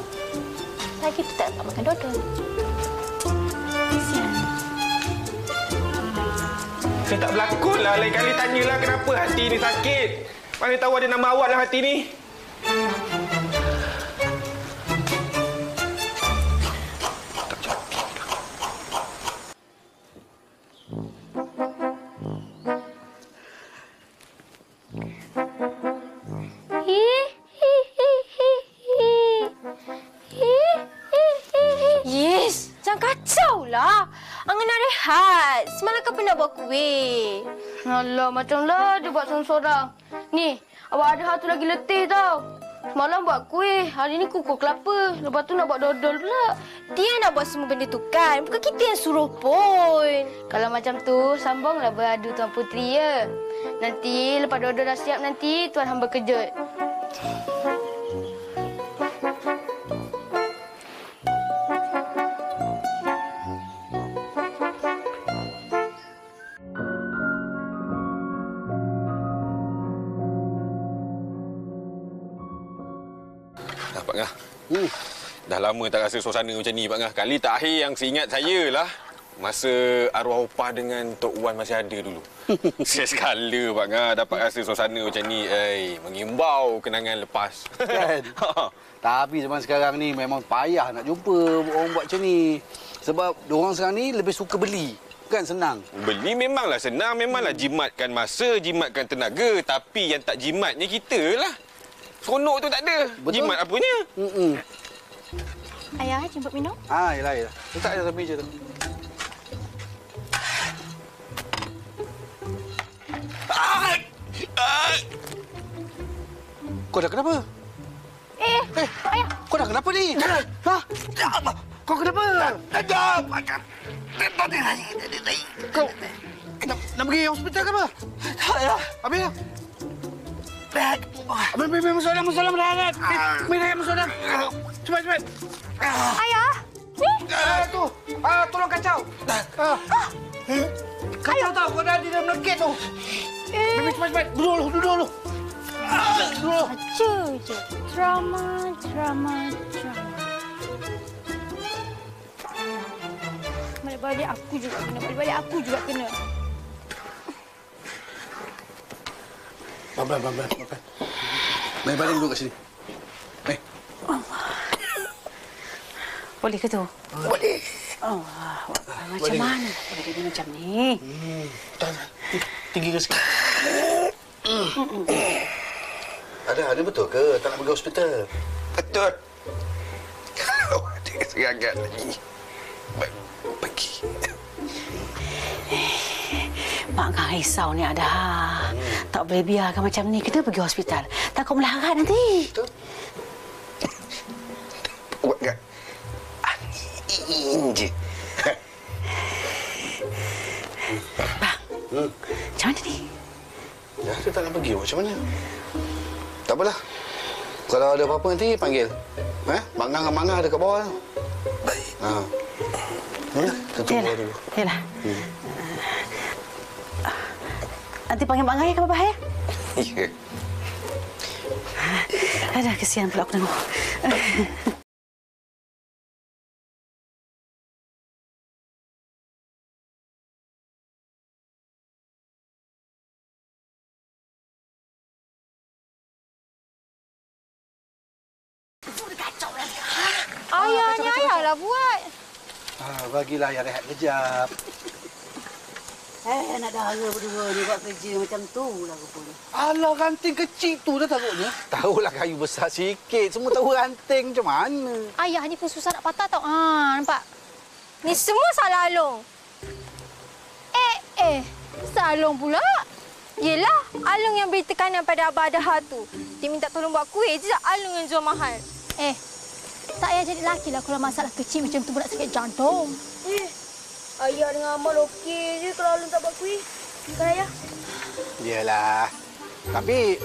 lagi tu tak dapat makan dodol. Saya tak berlakon lah. Lain kali tanyalah kenapa hati ni sakit. Mana tahu ada nama awak dalam hati ni. Macam lah dia buat seorang-seorang. Ni, awak ada satu lagi letih tau. Semalam buat kuih, hari ni kukuh kelapa. Lepas tu nak buat dodol pula. Dia nak buat semua benda tu kan. Bukan kita yang suruh pun. Kalau macam tu, sambunglah beradu Tuan Puteri ya. Nanti lepas dodol dah siap nanti, Tuan hamba kejut. Lama tak rasa suasana macam ni, Pak Ngah. Kali terakhir yang seingat saya lah masa arwah opah dengan Tok Wan masih ada dulu. *laughs* saya sekala, Pak Ngah, dapat rasa suasana macam ni. Eh, mengimbau kenangan lepas. Kan? *laughs* Tapi zaman sekarang ni memang payah nak jumpa orang buat macam ni. Sebab orang sekarang ni lebih suka beli. Kan senang. Beli memanglah senang, memanglah jimatkan masa, jimatkan tenaga. Tapi yang tak jimatnya kita lah. Seronok tu tak ada. Betul. Jimat apanya? Mm-mm. Ayah, jemput minum. Ah, yelah, yelah. Letak je atas meja tu. Kau dah kenapa? Eh, ayah. Kau dah kenapa ni? Ha? Kau kenapa? Kau nak, nak pergi hospital ke apa? Tak ya. Habis Ambil, ambil, ambil, masuk dalam, masuk dalam, dah, dah. Ambil, dah, masuk dalam. Cepat, cepat. Ayah. Ni. Ah, tu. Ah, tolong kacau. Ah. Kacau tau, kau dah di dalam lekit tu. Ambil, cepat, cepat. Duduk dulu, duduk dulu. Ah, Duduk. Baca je. Drama, drama, drama. Balik-balik aku juga kena. Balik-balik aku juga kena. Pelan-pelan, pelan-pelan. Main baling duduk kat sini. Eh, Boleh ke tu? boleh. Allah, macam Boleh. mana boleh jadi macam ni? Tahan, tahan. Tinggi ke sikit. *coughs* Ada, ada betul ke tak nak pergi hospital? Betul. Kalau ada serangan lagi, baik pergi. Mak kan risau ni ada. Tak boleh biarkan macam ni. Kena pergi hospital. Takut melarat nanti. Betul. Buat kan? Angin je. Bang, macam mana ni? Ya, dia tak nak pergi. Macam mana? Tak apalah. Kalau ada apa-apa nanti panggil. Eh, Mak Ngah dengan Mak Ngah ada kat bawah. Baik. Ha. Kita tunggu Yalah, dulu. yalah. Nanti panggil Mak Ngaya ke Bapak ya? Ya. Ada kesian pula aku tengok. Ayah ni ayah lah buat. Ah, bagilah ayah rehat kejap. Eh, nak dara berdua ni buat kerja macam tu lah rupanya. Alah, ranting kecil tu dah takutnya. Tahulah kayu besar sikit. Semua tahu ranting macam mana. Ayah ni pun susah nak patah tau. Ha, nampak? Ni semua salah Along. Eh, eh. Salah Along pula. Yelah, Along yang beri tekanan pada Abah Adha tu. Dia minta tolong buat kuih je, Along yang jual mahal. Eh, tak payah jadi lelaki lah kalau masalah kecil macam tu pun nak sakit jantung. Eh, ayah dengan Amal okey je kalau Alun tak buat kuih. Bukan ayah? Yelah. Tapi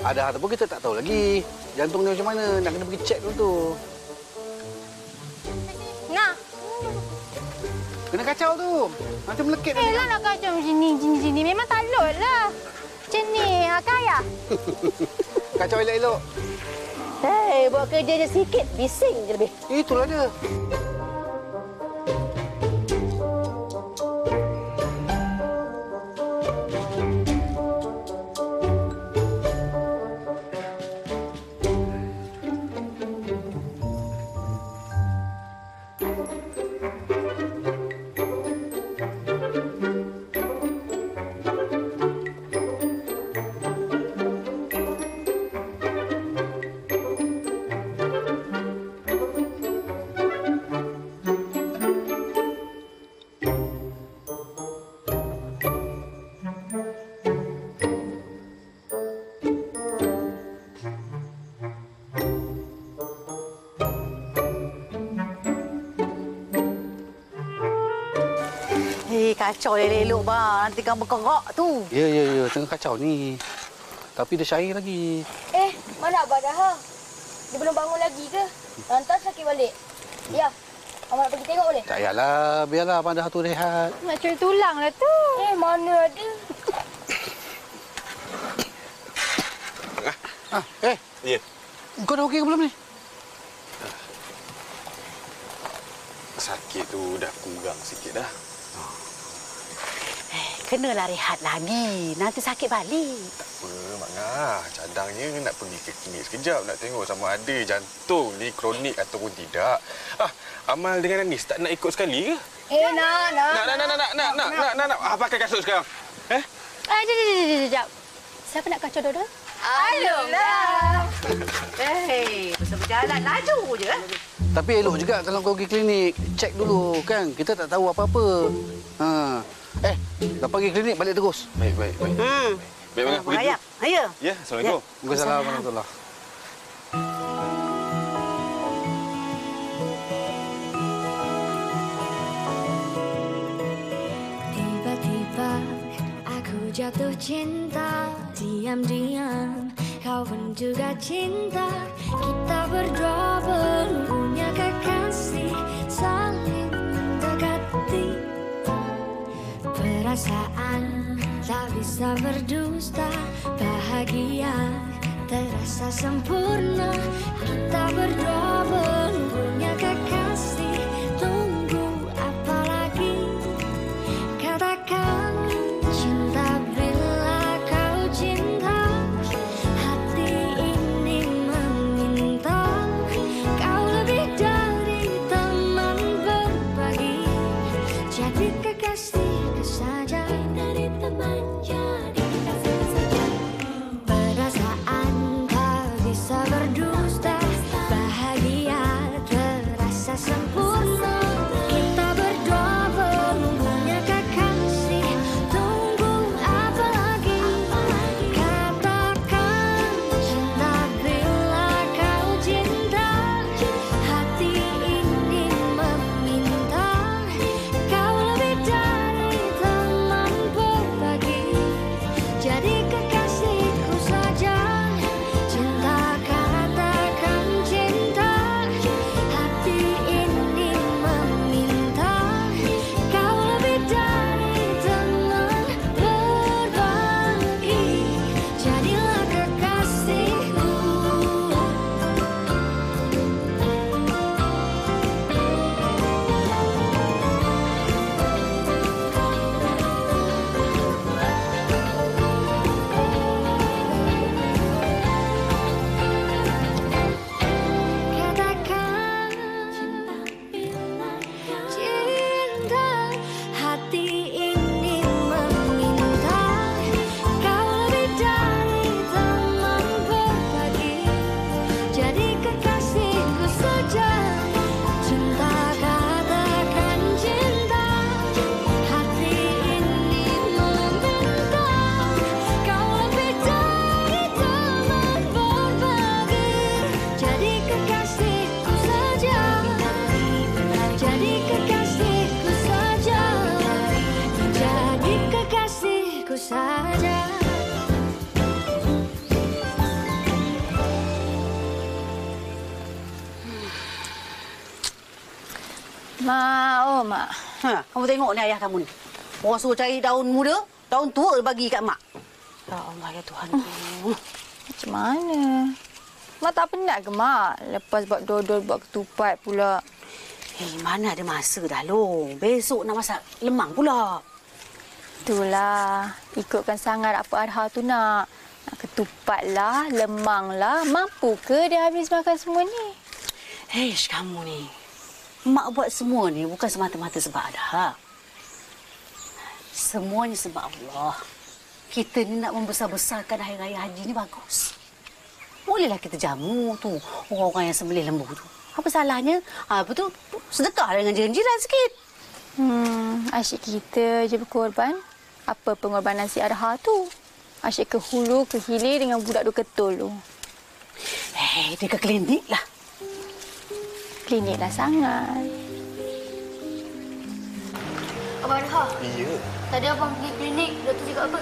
ada hal pun kita tak tahu lagi. Jantung dia macam mana. Nak kena pergi cek dulu tu. Nah, Kena kacau tu. Nanti melekit. eh lah nak kacau macam ni, macam ni. Memang talut lah. Macam ni, ha, kan ayah? *laughs* Kacau elok-elok. Hei, buat kerja je sikit. Bising je lebih. Itulah dia. Kacau elok-elok bang. Nanti kan berkerak tu. Ya, ya, ya. Tengah kacau ni. Tapi dia syair lagi. Eh, mana Abah Daha? Dia belum bangun lagi ke? Lantas sakit balik. Ya, Amal pergi tengok boleh? Tak payahlah. Biarlah Abang dah tu rehat. Nak curi tulang lah tu. Eh, mana ada? Ah, eh. Ya. Kau dah okey ke belum ni? Sakit tu dah kurang sikit dah. Kenalah rehat lagi. Nanti sakit balik. Apa, Mak Ngah? Cadangnya nak pergi ke klinik sekejap. Nak tengok sama ada jantung ni kronik ataupun tidak. Ah, Amal dengan Anis tak nak ikut sekali ke? Eh, nak, nak. Nak, nak, nak, nak, nak, nak, nak, nak, nak, nak. Ah, pakai kasut sekarang. Eh? Ah, jap, jap, jap, jap, jap. Siapa nak kacau dua-dua? Alung lah. Hei, masa berjalan laju je. eh. Tapi elok juga kalau kau pergi klinik. Cek dulu kan. Kita tak tahu apa-apa. Ha. Eh, dah pergi klinik balik terus. Baik, baik, baik. Hmm. Baik, Mak Ngah. Boleh Merayak. Ayo. Ya, Assalamualaikum. Waalaikumsalam warahmatullahi Tiba-tiba aku jatuh cinta Diam-diam kau pun juga cinta Kita berdua belum punya kekasih Saling mendekati Perasaan tak bisa berdusta. Bahagia terasa sempurna. Kita berdua belum Mak, oh mak. Ha, kamu tengok ni ayah kamu ni. Orang suruh cari daun muda, daun tua bagi kat mak. Ya Allah ya Tuhan. Macam mana? Mak tak penat ke mak? Lepas buat dodol, buat ketupat pula. Eh, mana ada masa dah long. Besok nak masak lemang pula. Itulah. Ikutkan sangat apa Adha tu nak. Nak ketupat lah, lemang lah. Mampu ke dia habis makan semua ni? Heish, kamu ni. Mak buat semua ni bukan semata-mata sebab ada. Semuanya sebab Allah. Kita ni nak membesar-besarkan Hari Raya Haji ni bagus. Bolehlah kita jamu tu orang-orang yang sembelih lembu tu. Apa salahnya? Ha, apa tu? Sedekah dengan jiran-jiran sikit. Hmm, asyik kita je berkorban. Apa pengorbanan si Adha tu? Asyik ke hulu, ke hilir dengan budak dua ketul tu. Eh, dia ke klinik lah. Klinik dah sangat. Abang Adha, Ya. tadi abang pergi klinik, doktor cakap apa?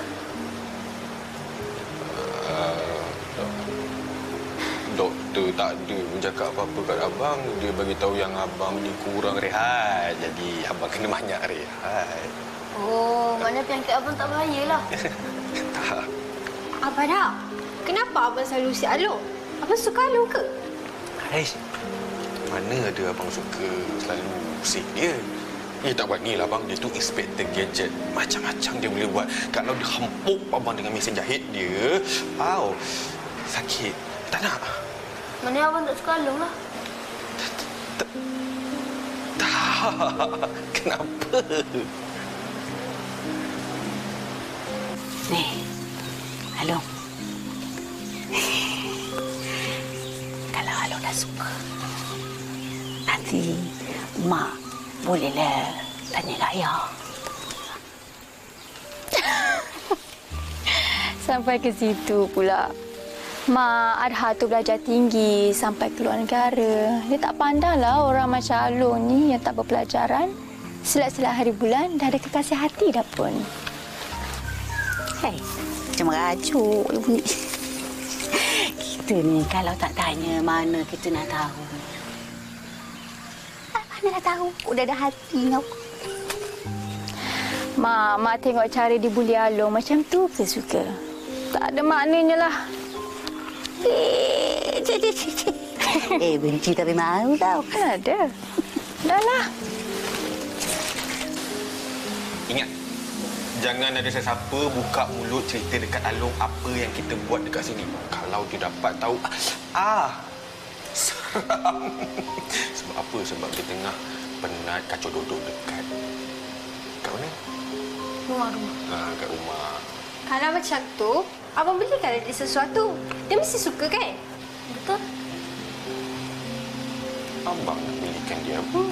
Doktor tak ada bercakap apa-apa kat abang. Dia bagi tahu yang abang ni kurang rehat. Jadi abang kena banyak rehat. Oh, maknanya penyakit abang tak bahaya lah. *laughs* Tak. Abang dah. Kenapa abang selalu si Along? Abang suka Along ke? Aish. Mana ada abang suka selalu usik dia. Eh tak buat ni lah abang. Dia tu inspector gadget. Macam-macam dia boleh buat. Kalau dia hempuk abang dengan mesin jahit dia. Au. Sakit. Tak nak. Maknanya abang tak suka Along lah. Tak. *laughs* Kenapa? Ni. Halo. *laughs* Kalau Halo dah suka. Nanti Mak bolehlah tanya kat ayah. *laughs* Sampai ke situ pula. Mak Adha tu belajar tinggi sampai keluar negara. Dia tak pandanglah orang macam Along ni yang tak berpelajaran. Silat-silat hari bulan dah ada kekasih hati dah pun. Hei, macam dia bunyi. *laughs* Kita ni kalau tak tanya mana kita nak tahu. Ah, Mana nak tahu? Udah ada hati kau. Mak, Mak tengok cara dibuli Along macam tu ke suka? Tak ada maknanya lah. Eh, cik, cik, cik, cik. *laughs* eh benci tapi malu tau. Kan ada. Dah lah. Ingat. Jangan ada sesiapa buka mulut cerita dekat Along apa yang kita buat dekat sini. Kalau dia dapat tahu... Ah! Seram. *laughs* Sebab apa? Sebab dia tengah penat kacau dodol dekat... Kat mana? Rumah-rumah. Ha, kat rumah. Kalau macam tu, abang belikan dia sesuatu. Dia mesti suka kan? Betul? Abang nak belikan dia apa?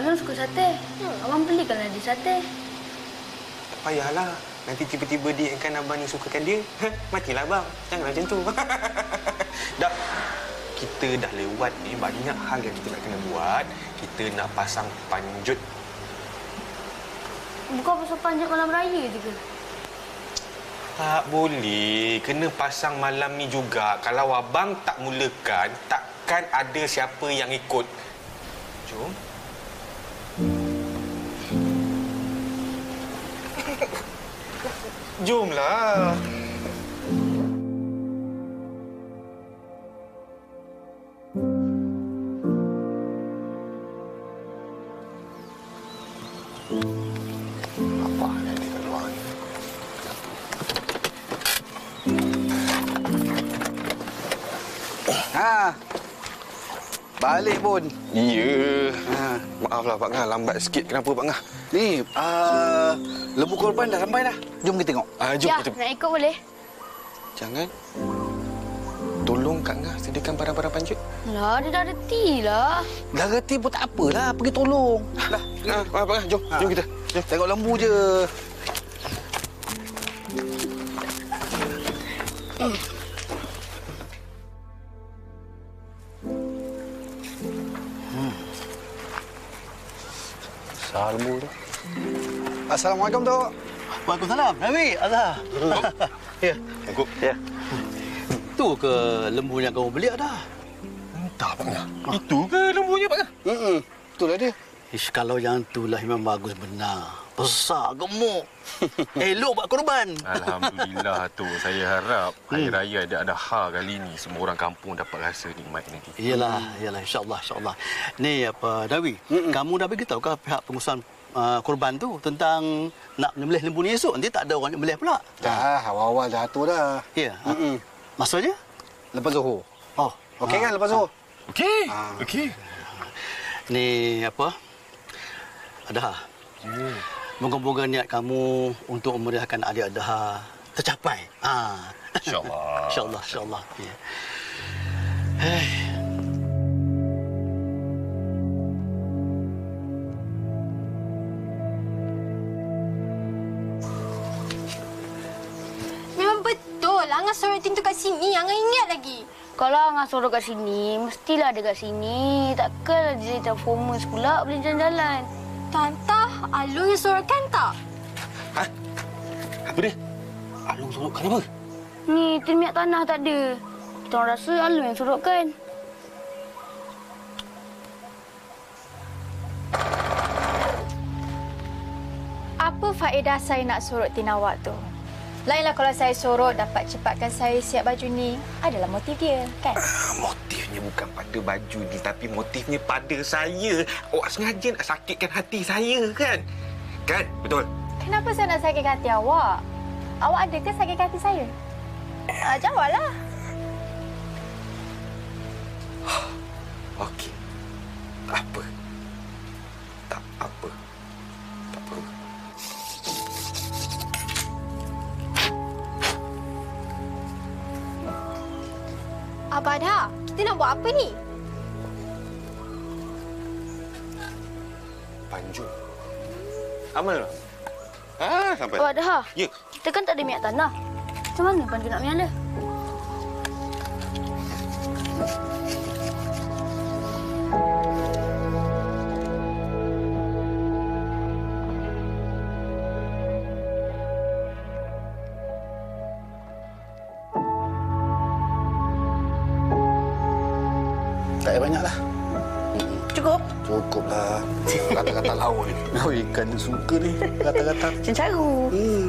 Along suka sate. Hmm, abang belikanlah dia sate. Tak payahlah. Nanti tiba-tiba dia ingatkan abang ni sukakan dia. Matilah abang. Janganlah macam tu. *laughs* dah. Kita dah lewat ni banyak hal yang kita nak kena buat. Kita nak pasang panjut. Bukan pasal panjat malam raya je ke? Tak boleh. Kena pasang malam ni juga. Kalau abang tak mulakan, takkan ada siapa yang ikut. Jom. Jomlah. Ha. Balik pun. Ya. Ha. Maaflah Pak Ngah, lambat sikit. Kenapa Pak Ngah? Ni, uh, lembu korban dah sampai dah. Jom kita tengok. Ah, jom ya, kita. nak ikut boleh? Jangan. Tolong Kak Ngah sediakan barang-barang panjut. Lah, dia dah reti lah. Dah reti pun tak apalah. Pergi tolong. Dah. Ah, Pak Ngah, jom. Ha. Jom kita. Jom. Tengok lembu je. Salmu tu. Assalamualaikum, Tok. Waalaikumsalam. Nabi, Azhar. ya. Tunggu. Ya. Tu ke lembu yang kamu beli ada? Entah, Pak Ngah. Itu ke lembunya, Pak Ngah? Hmm, itulah dia. Ish, kalau yang itulah memang bagus benar. Besar, gemuk. *laughs* Elok buat korban. Alhamdulillah tu. Saya harap Hari Hmm. Raya ada ada ha kali ni. Semua orang kampung dapat rasa nikmat nanti. Iyalah, iyalah insya-Allah, insya-Allah. Ni apa Dawi, kamu dah beritahu ke pihak pengurusan uh, korban tu tentang nak menyembelih lembu ni esok? Nanti tak ada orang menyembelih pula. Dah, awal-awal dah atur dah. Ya. Mm-mm. Maksudnya? Lepas Zuhur. Oh, Okey ah, kan lepas Zuhur? Okey. Ah. Okey. Ni apa? Ada. Hmm. Moga-moga niat kamu untuk memeriahkan adik Adha tercapai. Ah. InsyaAllah. *laughs* InsyaAllah, insyaAllah. Ya. Hei. Memang betul. Angah suruh tintu kat sini. Angah ingat lagi. Kalau Angah suruh kat sini, mestilah ada kat sini. Takkanlah dia transformers pula boleh jalan-jalan. Tantah, Alung yang suruhkan tak? Apa dia? Alung suruhkan apa? Ni, termiak tanah tak ada. Kita orang rasa Alun yang suruhkan. Apa faedah saya nak sorot tinawak tu? Lainlah kalau saya sorot dapat cepatkan saya siap baju ni. Adalah motif dia, kan? Ah, Motifnya bukan pada baju ni tapi motifnya pada saya. Awak sengaja nak sakitkan hati saya kan? Kan? Betul? Kenapa saya nak sakit hati awak? Awak ada ke sakit hati saya? Ah, jawablah. Okey. Nak buat apa ni? Panjung. Amal lah. Ah, sampai. Oh, ada ha? Ya. Kita kan tak ada minyak tanah. Macam mana Panju nak miala? Tak Laut ni. Oh, ikan dia suka ni. Kata-kata. *laughs* Cencaru. Hmm.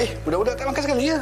Eh, budak-budak tak makan sekali ya?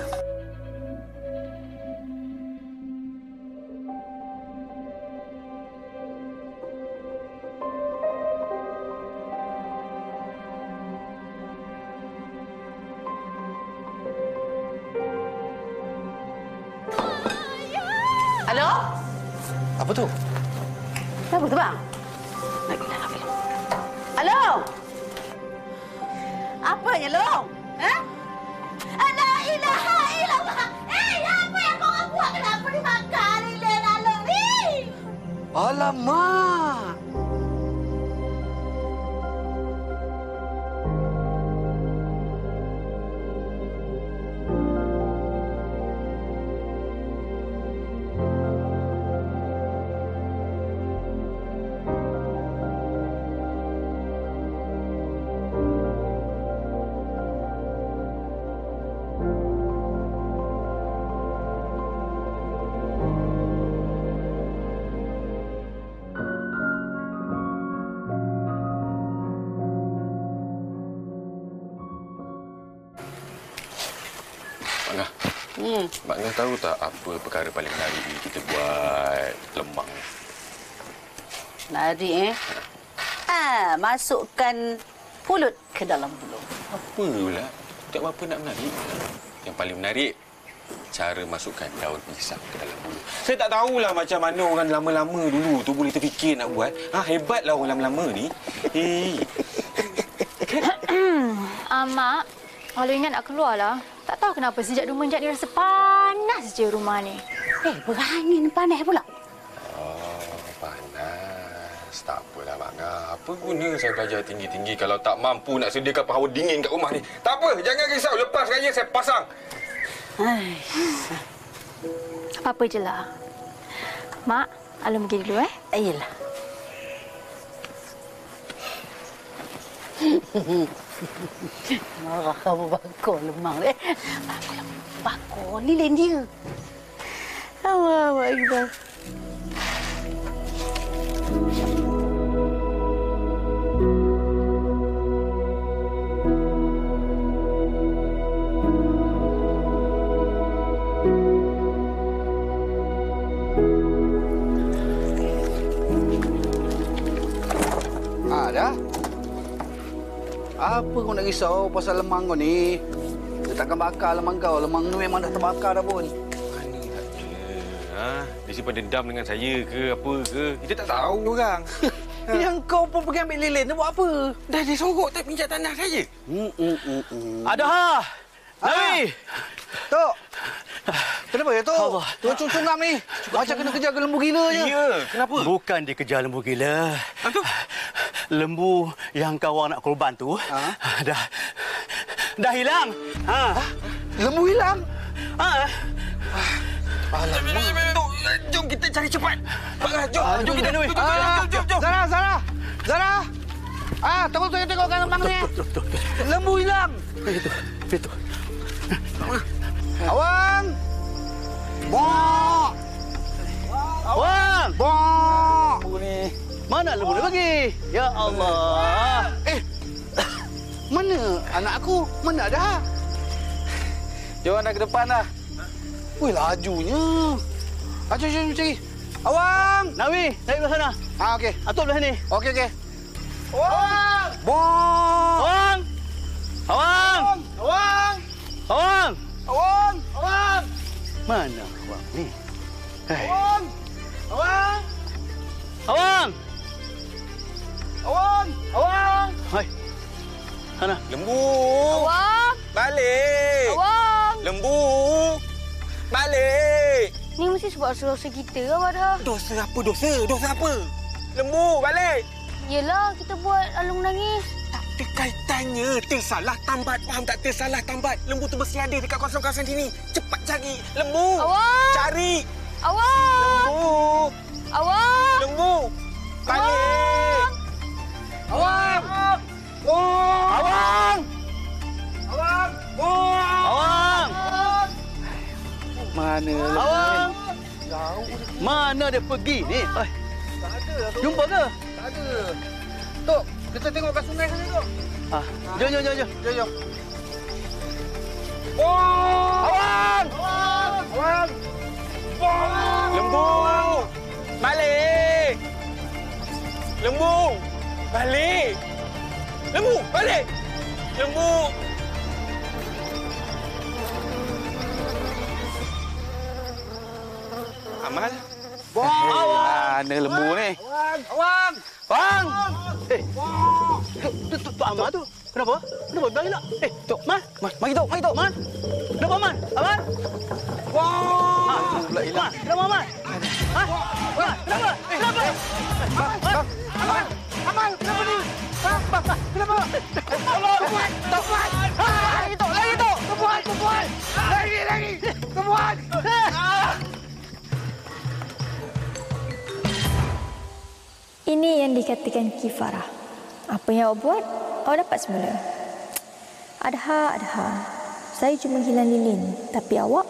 Alamak. Hmm. Mak Ngah tahu tak apa perkara paling menarik ni kita buat lemang ni? Nari eh. Ah, masukkan pulut ke dalam bulu. Apa pula? Tak apa nak menarik. Yang paling menarik, cara masukkan daun pisang ke dalam bulu. Saya tak tahulah macam mana orang lama-lama dulu tu boleh terfikir nak buat. Ha, hebatlah orang lama-lama ni. Hei. *coughs* Ah, Mak, kalau ingat nak keluar lah. Tak tahu kenapa sejak Dumenjak ni rasa panas je rumah ni. Eh, berangin panas pula. Oh, panas. Tak apalah, Mak Ngah. Apa guna saya belajar tinggi-tinggi kalau tak mampu nak sediakan power dingin kat rumah ni? Tak apa, jangan risau. Lepas raya saya pasang. Apa-apa je lah. Mak, Alun pergi dulu eh. Ayolah. *laughs* *laughs* Marah kamu bakor lemang eh. Bakor lemang. Bakor lilin dia. Allah Akbar. Apa kau nak risau pasal lemang kau ni? Dia takkan bakar lemang kau. Lemang ni memang dah terbakar dah pun. Ha? Dia simpan dendam dengan saya ke apa ke? Kita tak tahu orang. *laughs* Yang kau pun pergi ambil lilin tu buat apa? Dah dia sorok tak pinjam tanah saya. Hmm, hmm, hmm, hmm. Ada ha. Nabi. Tok. Kenapa ya, Tok? Tok cucung ngam ni. Macam kena kejar ke lembu gila je. Ya, kenapa? Bukan dikejar lembu gila. Apa? Lembu yang kau nak korban tu Ha? dah dah hilang. Ha. Lembu hilang? Ha. Jom kita cari cepat. Baiklah, jom. Ah, jom kita. Jom, jom, jom, jom, jom. Zara, Zara. Zara. Ah, tunggu tunggu tengokkan lemang ni. Lembu hilang. Itu. Itu. Awang. Bok. Awang. Bok. Mana lembu ni bagi? Ya Allah. Eh. Mana anak aku? Mana ada? Jom anda ke depan dah. Wih, lajunya. Jom, jom, cari. Awang. Nabi, naik belah sana. Ah, okey. Atuk belah sini. Okey, okey. Awang. Bok. Awang. Awang. Awang. Awang. Awang. Awang. Mana awang ni? Awang. Awang. Awang. Awang. Awang. Hai. Sana. Lembu. Awang! Balik. Awang! Lembu. Balik. Ni mesti sebab dosa kita ke, Abah Dosa apa dosa? Dosa apa? Lembu, balik. Yelah, kita buat Alung nangis. Tak ada kaitannya. Tersalah tambat. Faham tak? Tersalah tambat. Lembu tu mesti ada dekat kawasan-kawasan sini. Cepat cari. Lembu. Awang! Cari. Awang! Lembu. Awang! Lembu. Balik. Awang. Bok. Awang. Awang. Bok. Awang. Mana? Awang. Mana dia pergi ni? Tak ada lah, Tok. Jumpa ke? Tak ada. Tok, kita tengok kat sungai sana, Tok. Ah, jom jom jom jom. Jom, jom. Bok. Awang. Awang. Awang. Bok. Lembu. Balik. Lembu. Balik. Lembu, balik. Lembu. Amal. Bok. Mana lembu ni? Awang. Awang. Bang. Eh. Tu tu tu, tu Amal tu. Kenapa? Kenapa bang nak? Eh, Tok, Man. Man, mari Tok, mari Tok, Man. Kenapa, Man? Amal? Bok. Ah, pula hilang. Kenapa, Man? Ha? Man, kenapa? Kenapa? Bang. Amal. Amal, kenapa ni? Bang, bang. Kenapa? Tolong. Tuan, tuan. Lagi, Tok. Lagi, Tok. Tuan, tuan. Lagi, lagi. Tuan. Ah. Ini yang dikatakan kifarah. Apa yang awak buat, awak dapat semula. Adha, adha. Saya cuma hilang lilin, tapi awak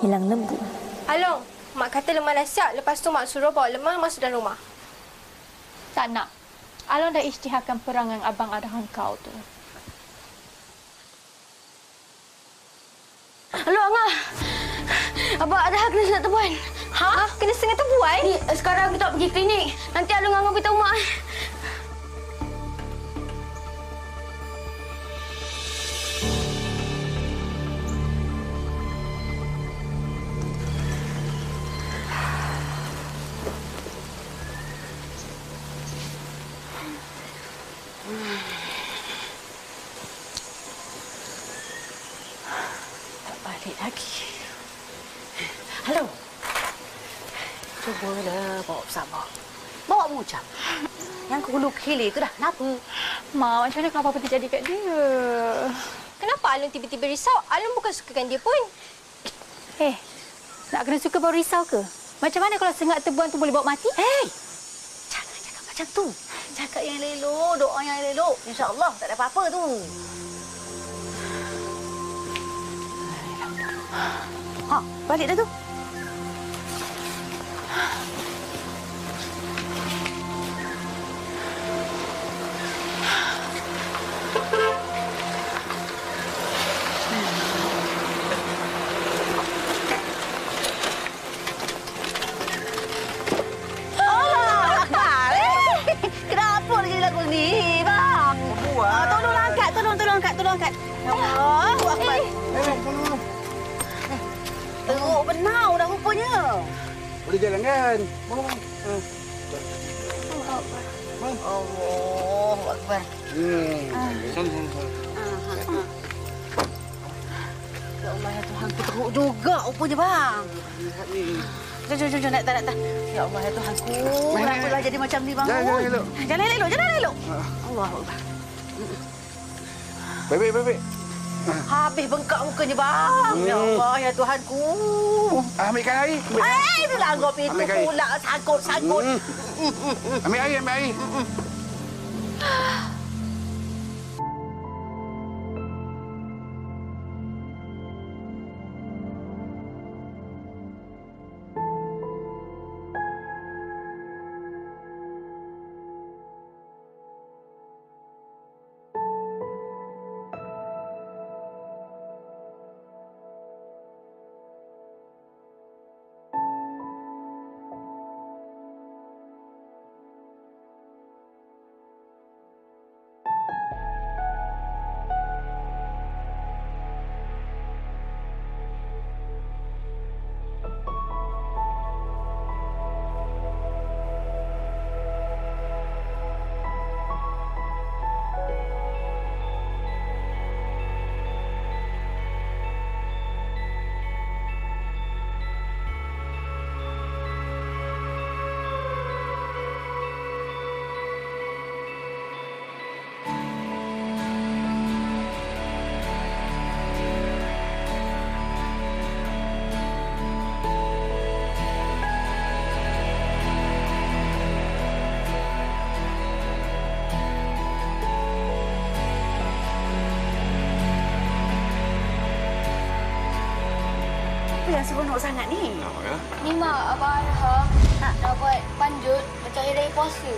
hilang lembu. Along, mak kata lemang dah siap. Lepas tu mak suruh bawa lemang masuk dalam rumah. Tak nak. Alon dah isytiharkan perangan abang Adhan kau tu. Alah, Angah. Abah ada kena sunat tebuan. Ha? Kena setengah terbuai? Ni, sekarang kita pergi klinik. Nanti Alung Angah beritahu mak. Yang kulu kili tu dah. Kenapa? Mak, macam mana kalau apa-apa terjadi kat dia? Kenapa Alun tiba-tiba risau? Alun bukan sukakan dia pun. Eh, nak kena suka baru risau ke? Macam mana kalau sengat tebuan tu boleh bawa mati? Hei! Jangan cakap macam tu. Cakap yang elok, doa yang elok. InsyaAllah tak ada apa-apa tu. Ha, balik dah tu. Allah Akbar. Eh, Kenapa dia Ah. Allahu Akbar. Allahu. Hmm. Sana, sana, sana. Ya Allah, ya Tuhan, ku teruk juga rupanya, bang. Jom, jom, jom, jom, naik, tak, naik, tak. Ya Allah, ya Tuhan, ku. Kenapalah jadi macam ni, bang? Jalan elok. Jalan elok, jalan elok. Allah Akbar. Baik-baik, baik-baik. Habis bengkak mukanya, bang. Ya Hmm. Allah, ya Tuhanku. Ambilkan air. Ambil. Eh, itu langgar pintu Ambil kain. pula. Sangkut, sangkut. Hmm. Ambil air, ambil air. Apa seronok sangat ni? Ni mak Abang Arham nak buat panjut macam hari raya puasa.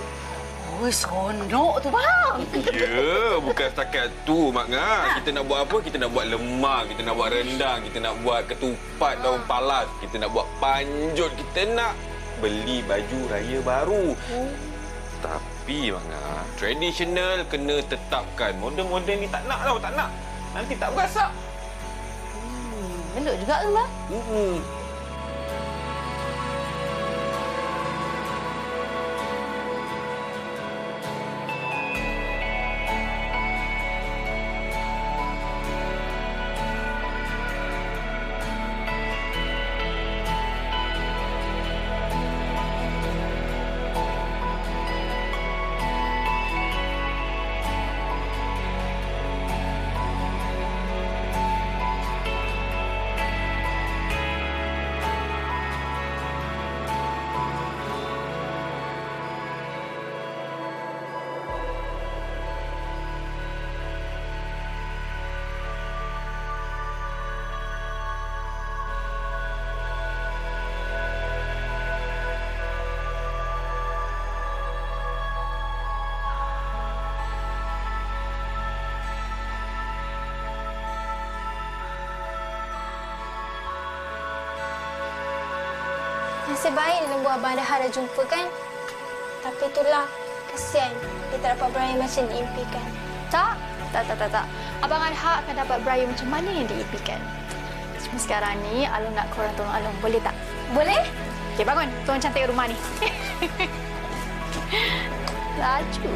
Oh, seronok tu, bang. Ya, bukan setakat tu, Mak Ngah. Kita nak buat apa? Kita nak buat lemak, kita nak buat rendang, kita nak buat ketupat daun palas, kita nak buat panjut, kita nak beli baju raya baru. Tapi, Mak Ngah, tradisional kena tetapkan. Moden-moden ni tak nak tau, tak nak. Nanti tak berasak. Elok juga tu, bang. Hmm. Baik Lembu Abang Daha dah jumpa kan? Tapi itulah, kesian dia tak dapat berair macam diimpikan. Tak, tak, tak, tak, tak. Abang Adha akan dapat beraya macam mana yang diimpikan. Cuma sekarang ni, Alung nak korang tolong Alung. Boleh tak? Boleh? Okey, bangun. Tolong cantik rumah ni. *laughs* Laju.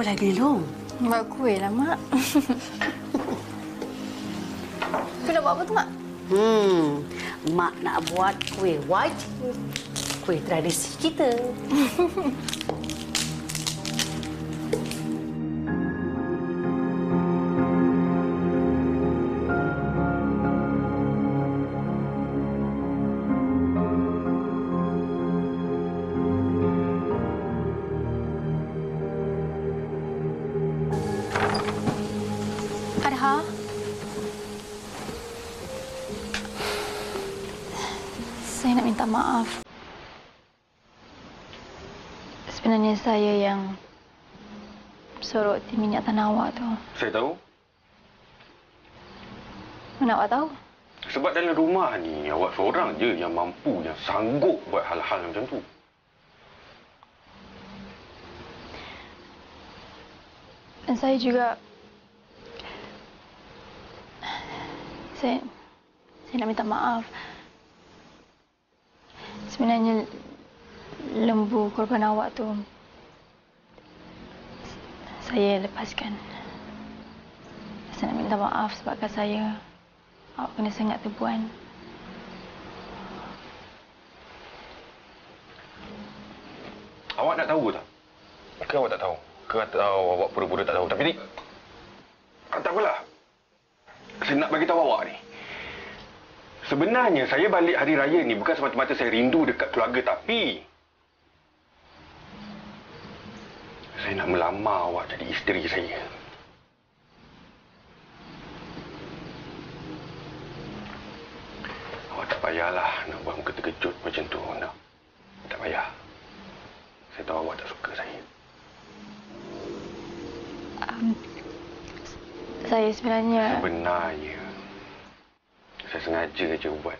Apa lagi, Long? Buat kuih lah, Mak. tu nak buat apa tu, Mak? Hmm, Mak nak buat kuih wajib. Kuih tradisi kita. *laughs* saya yang soroti minyak tanah awak tu. Saya tahu. Mana awak tahu? Sebab dalam rumah ni awak seorang je yang mampu, yang sanggup buat hal-hal macam tu. Dan saya juga... Saya... Saya nak minta maaf. Sebenarnya lembu korban awak tu saya lepaskan. Saya nak minta maaf sebabkan saya awak kena sengat tebuan. Awak nak tahu tak? Ke awak tak tahu? Ke atau awak pura-pura tak tahu? Tapi ni... Tak apalah. Saya nak bagi tahu awak ni. Sebenarnya saya balik hari raya ni bukan semata-mata saya rindu dekat keluarga tapi... Saya nak melamar awak jadi isteri saya. Awak tak payahlah nak buat muka terkejut macam tu. Nak. Tak payah. Saya tahu awak tak suka saya. Um, saya sebenarnya... Sebenarnya, saya sengaja je buat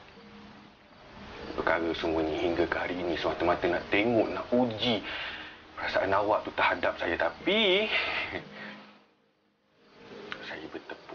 perkara semua ni hingga ke hari ini semata-mata nak tengok, nak uji perasaan awak tu terhadap saya. Tapi, *laughs* saya bertepuk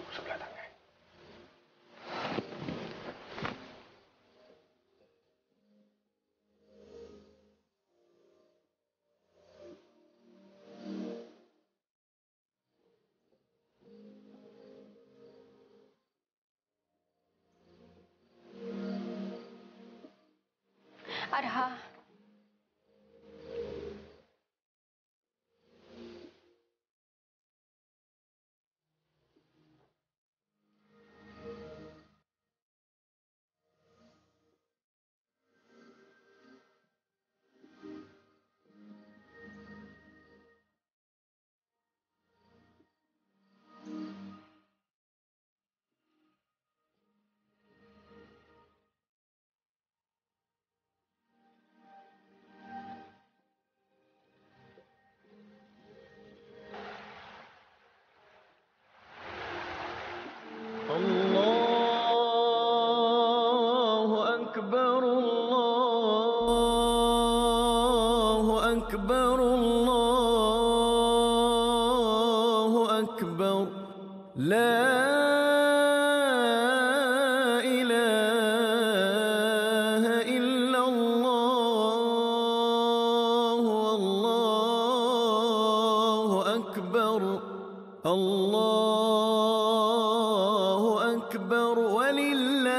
أكبر ولله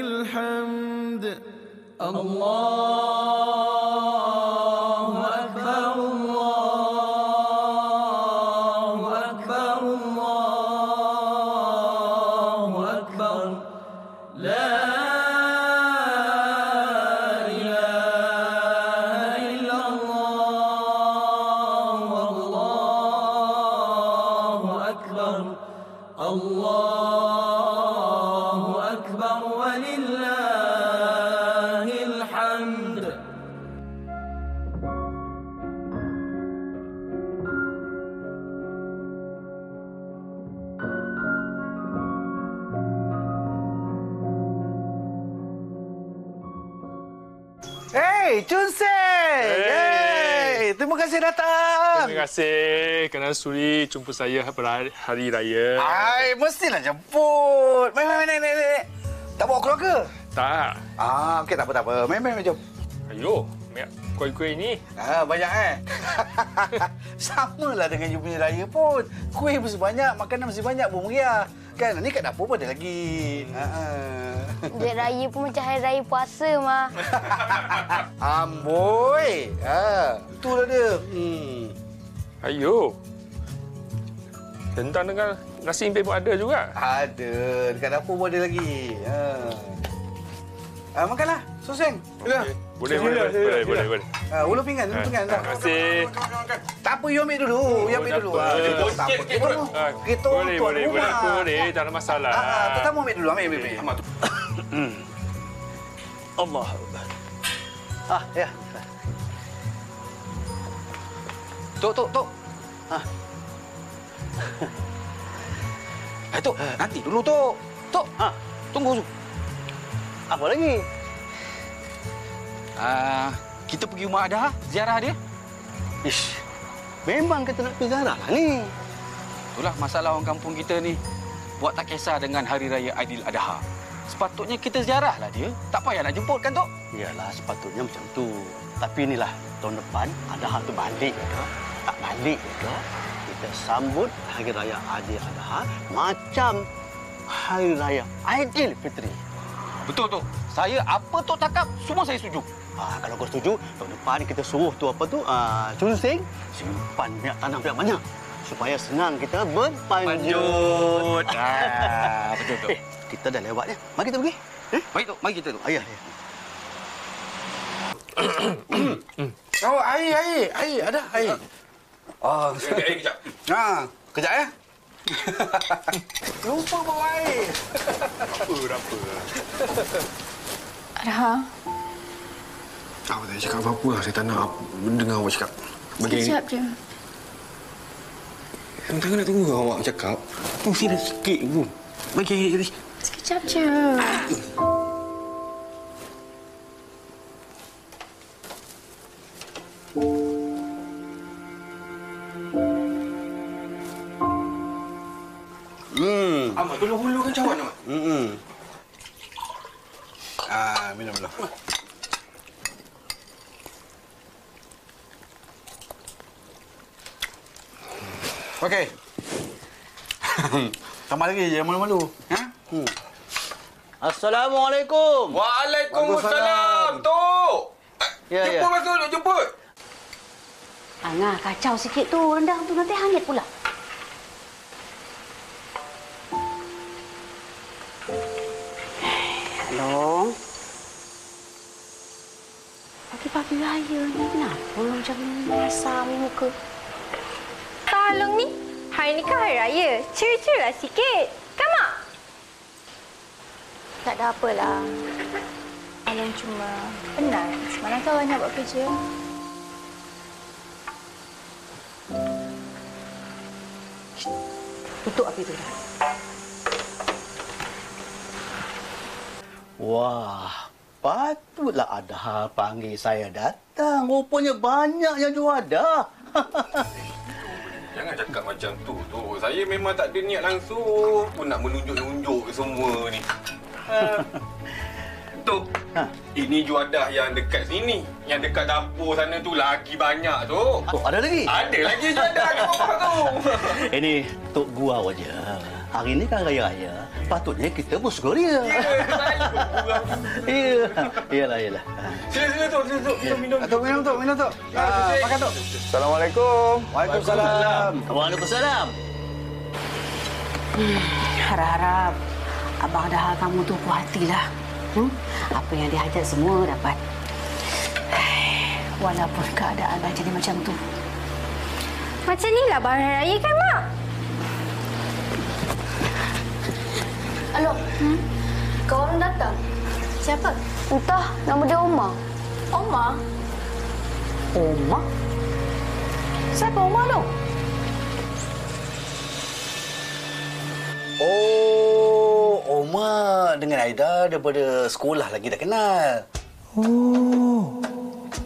الحمد. الله kasih kerana sudi jumpa saya pada hari raya. Ai, mestilah jemput. Main, main, main, main, main. Tak bawa keluarga? Tak. Ah, okey, tak apa, tak apa. Main, main, main, jom. Ayo, Mek, kuih-kuih ni. Ah, banyak eh. *laughs* Sama lah dengan you punya raya pun. Kuih mesti banyak, makanan mesti banyak, bermeriah. Kan, ni kat dapur pun ada lagi. Ha. Dia raya pun macam hari raya puasa, mah. *laughs* Amboi. Ha, itulah dia. Hmm. Ayo. Tentang dengan nasi impit pun ada juga. Ada, dekat dapur pun ada lagi. Ha. Ah, makanlah. Suseng. Sila. Boleh, boleh, sila, boleh, sila. boleh, boleh. Ah, ulu pinggan, ulu Ah, pinggan. terima kasih. Tak apa, you ambil dulu. You ambil dulu. Ah, tak apa. Kita. Ah, kita boleh, boleh, boleh, rumah. boleh. Tak ada masalah. Ah, ah, tetamu ambil dulu. Ambil, ambil, ambil. Tu. Allah. Ah, ya. Tok, tok, tok. Ah. *laughs* Eh, tok. Nanti dulu, tok. Tok. Ah, Tunggu. apa lagi? Ah, kita pergi rumah Ada, ziarah dia. Ish. Memang kita nak pergi ziarah lah ni. Itulah masalah orang kampung kita ni. Buat tak kisah dengan Hari Raya Aidiladha. Sepatutnya kita ziarah lah dia. Tak payah nak jemput kan, Tok? Yalah, sepatutnya macam tu. Tapi inilah, tahun depan ada hal tu balik ke? Tak balik ke? Kita sambut Hari Raya Adil Adha macam Hari Raya Aidilfitri. Betul, Tok. Saya apa Tok cakap, semua saya setuju. Ah, kalau kau setuju, tahun depan kita suruh tu apa tu, ah, cunsing, simpan minyak tanah banyak banyak supaya senang kita berpanjut. *laughs* Ah, betul, Tok. Eh, kita dah lewat ya. Mari kita pergi. Eh? Baik, Tok. Mari kita, Tok. Ayah, ayah. *coughs* Oh, air, air, air. Ada air. Oh, Air kejap. ha, kejap ya. Lupa bawa air. Apa, apa. Adha, Awak tak cakap apa-apa lah. Saya tak nak dengar awak cakap. Bagi sekejap je. Tengah nak tunggu awak cakap. Mesti dah sikit pun. Bagi air tadi. Sekejap je. Lagi, jangan malu-malu. Ha? hmm. Assalamualaikum. Waalaikumsalam, Tok. Ya, ya. Jemput masuk, Tok. Jemput. Angah, kacau sikit tu. Rendang tu nanti hangit pula. Long. Pagi-pagi raya ni kenapa macam ni asam muka? Tolong ni. Hari ni kan hari raya. Ceria-ceria sikit. Tak ada apalah. Alang cuma penat. Semalam kan banyak buat kerja. Tutup api tu dah. Wah, patutlah ada hal panggil saya datang. Rupanya banyak yang juada. *laughs* Jangan cakap macam tu, Tok. Saya memang tak ada niat langsung pun nak menunjuk-nunjuk ke semua ni. *laughs* Tok, Ha. ini juadah yang dekat sini. Yang dekat dapur sana tu lagi banyak, Tok. Oh, ada lagi? Ada lagi juadah kat bawah tu. *laughs* Ini Tok Gua aja. Hari ini kan raya-raya. Patutnya kita bersukaria. *laughs* Iya. Iyalah, iyalah. Sila, sila, Tok. Sila, Tok. Minum, minum. Tok, minum, Tok. Minum, Tok. Ah, makan, Tok. Assalamualaikum. Waalaikumsalam. Waalaikumsalam. Harap-harap abang dah kamu tu puas hatilah. Hmm? Apa yang dihajat semua dapat. *sighs* Walaupun keadaan dah jadi macam tu. Macam ni lah barang raya kan, Mak? Alok, hmm? kawan datang. Siapa? Entah, nama dia Omar. Oma. Oma? Siapa Oma tu? Oh, Oma dengan Aida daripada sekolah lagi dah kenal. Oh,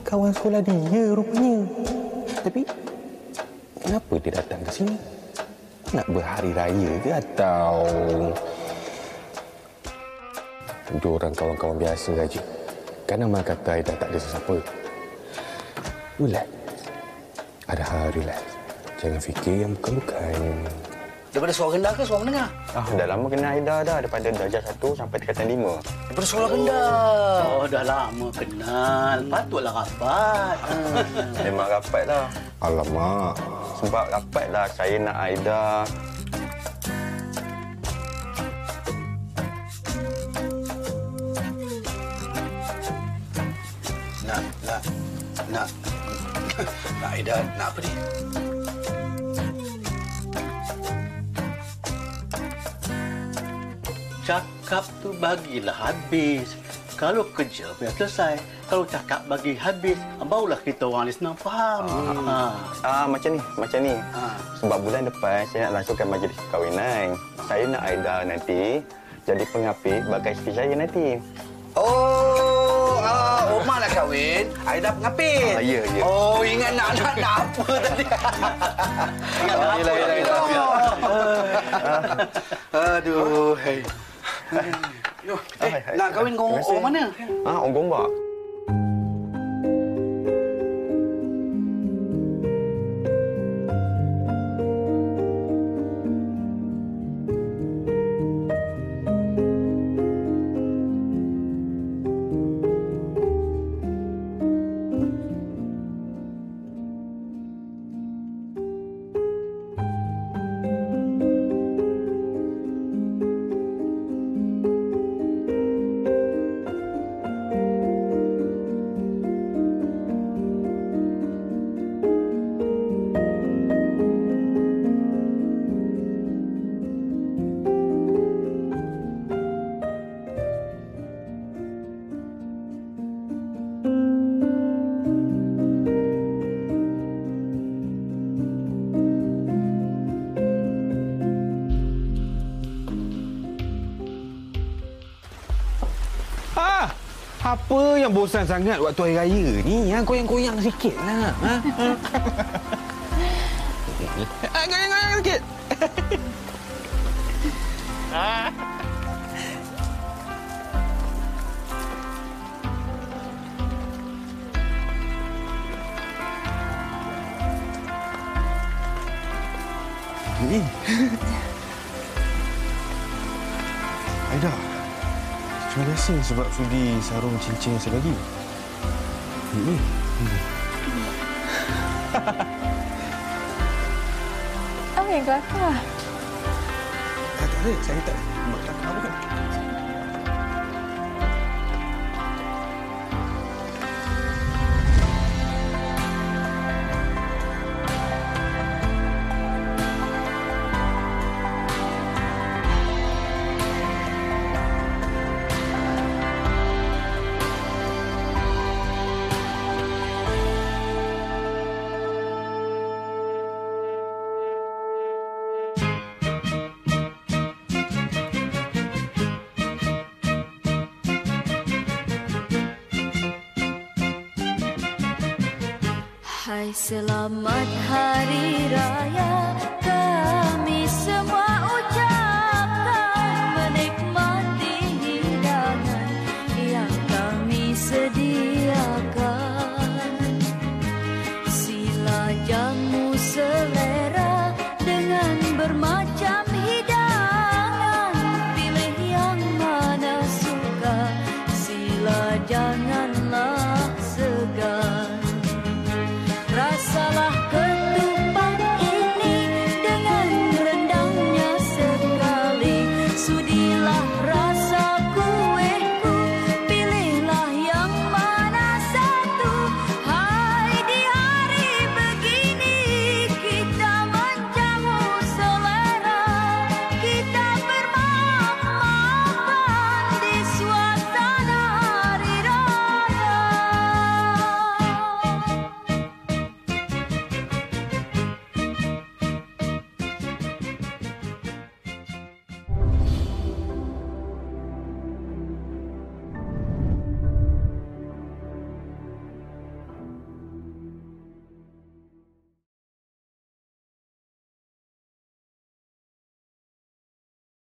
kawan sekolah dia rupanya. Tapi, kenapa dia datang ke sini? Nak berhari raya ke atau... Tentu orang kawan-kawan biasa saja. Kan Amal kata Aida tak ada sesiapa. Relax. Ada hal relax. Jangan fikir yang bukan-bukan. Daripada suara rendah ke suara menengah? Ah, dah lama kenal Aida dah daripada darjah 1 sampai tingkatan 5. Daripada suara rendah. Oh, dah lama kenal. Patutlah rapat. Memang rapat lah. Alamak. Sebab rapat lah saya nak Aida. Nak, nak, nak, *laughs* nak Aida, nak apa ni? Cakap tu bagilah habis. Kalau kerja biar selesai. Kalau cakap bagi habis, barulah kita orang ni senang faham. Ha. Ah, macam ni, macam ni. Sebab bulan depan saya nak langsungkan majlis perkahwinan. Saya nak Aida nanti jadi pengapit bagai isteri saya nanti. Oh, ah, Omar nak kahwin, Aida pengapit. Ah, ya, ya. Oh, ingat nak nak, nak apa *laughs* tadi? ingat nak Ah, apa yelah, yelah, tadi? yelah, Aduh, hei. Eh, nak kahwin kasih. orang mana? Ah, orang Gombak. Apa yang bosan sangat waktu hari raya ni? Ha? Goyang-goyang sikit lah. Ha? *laughs* Kasih sebab sudi sarung cincin saya bagi. Ini. Apa yang kelakar? Tak ada, saya tak buat selamat hari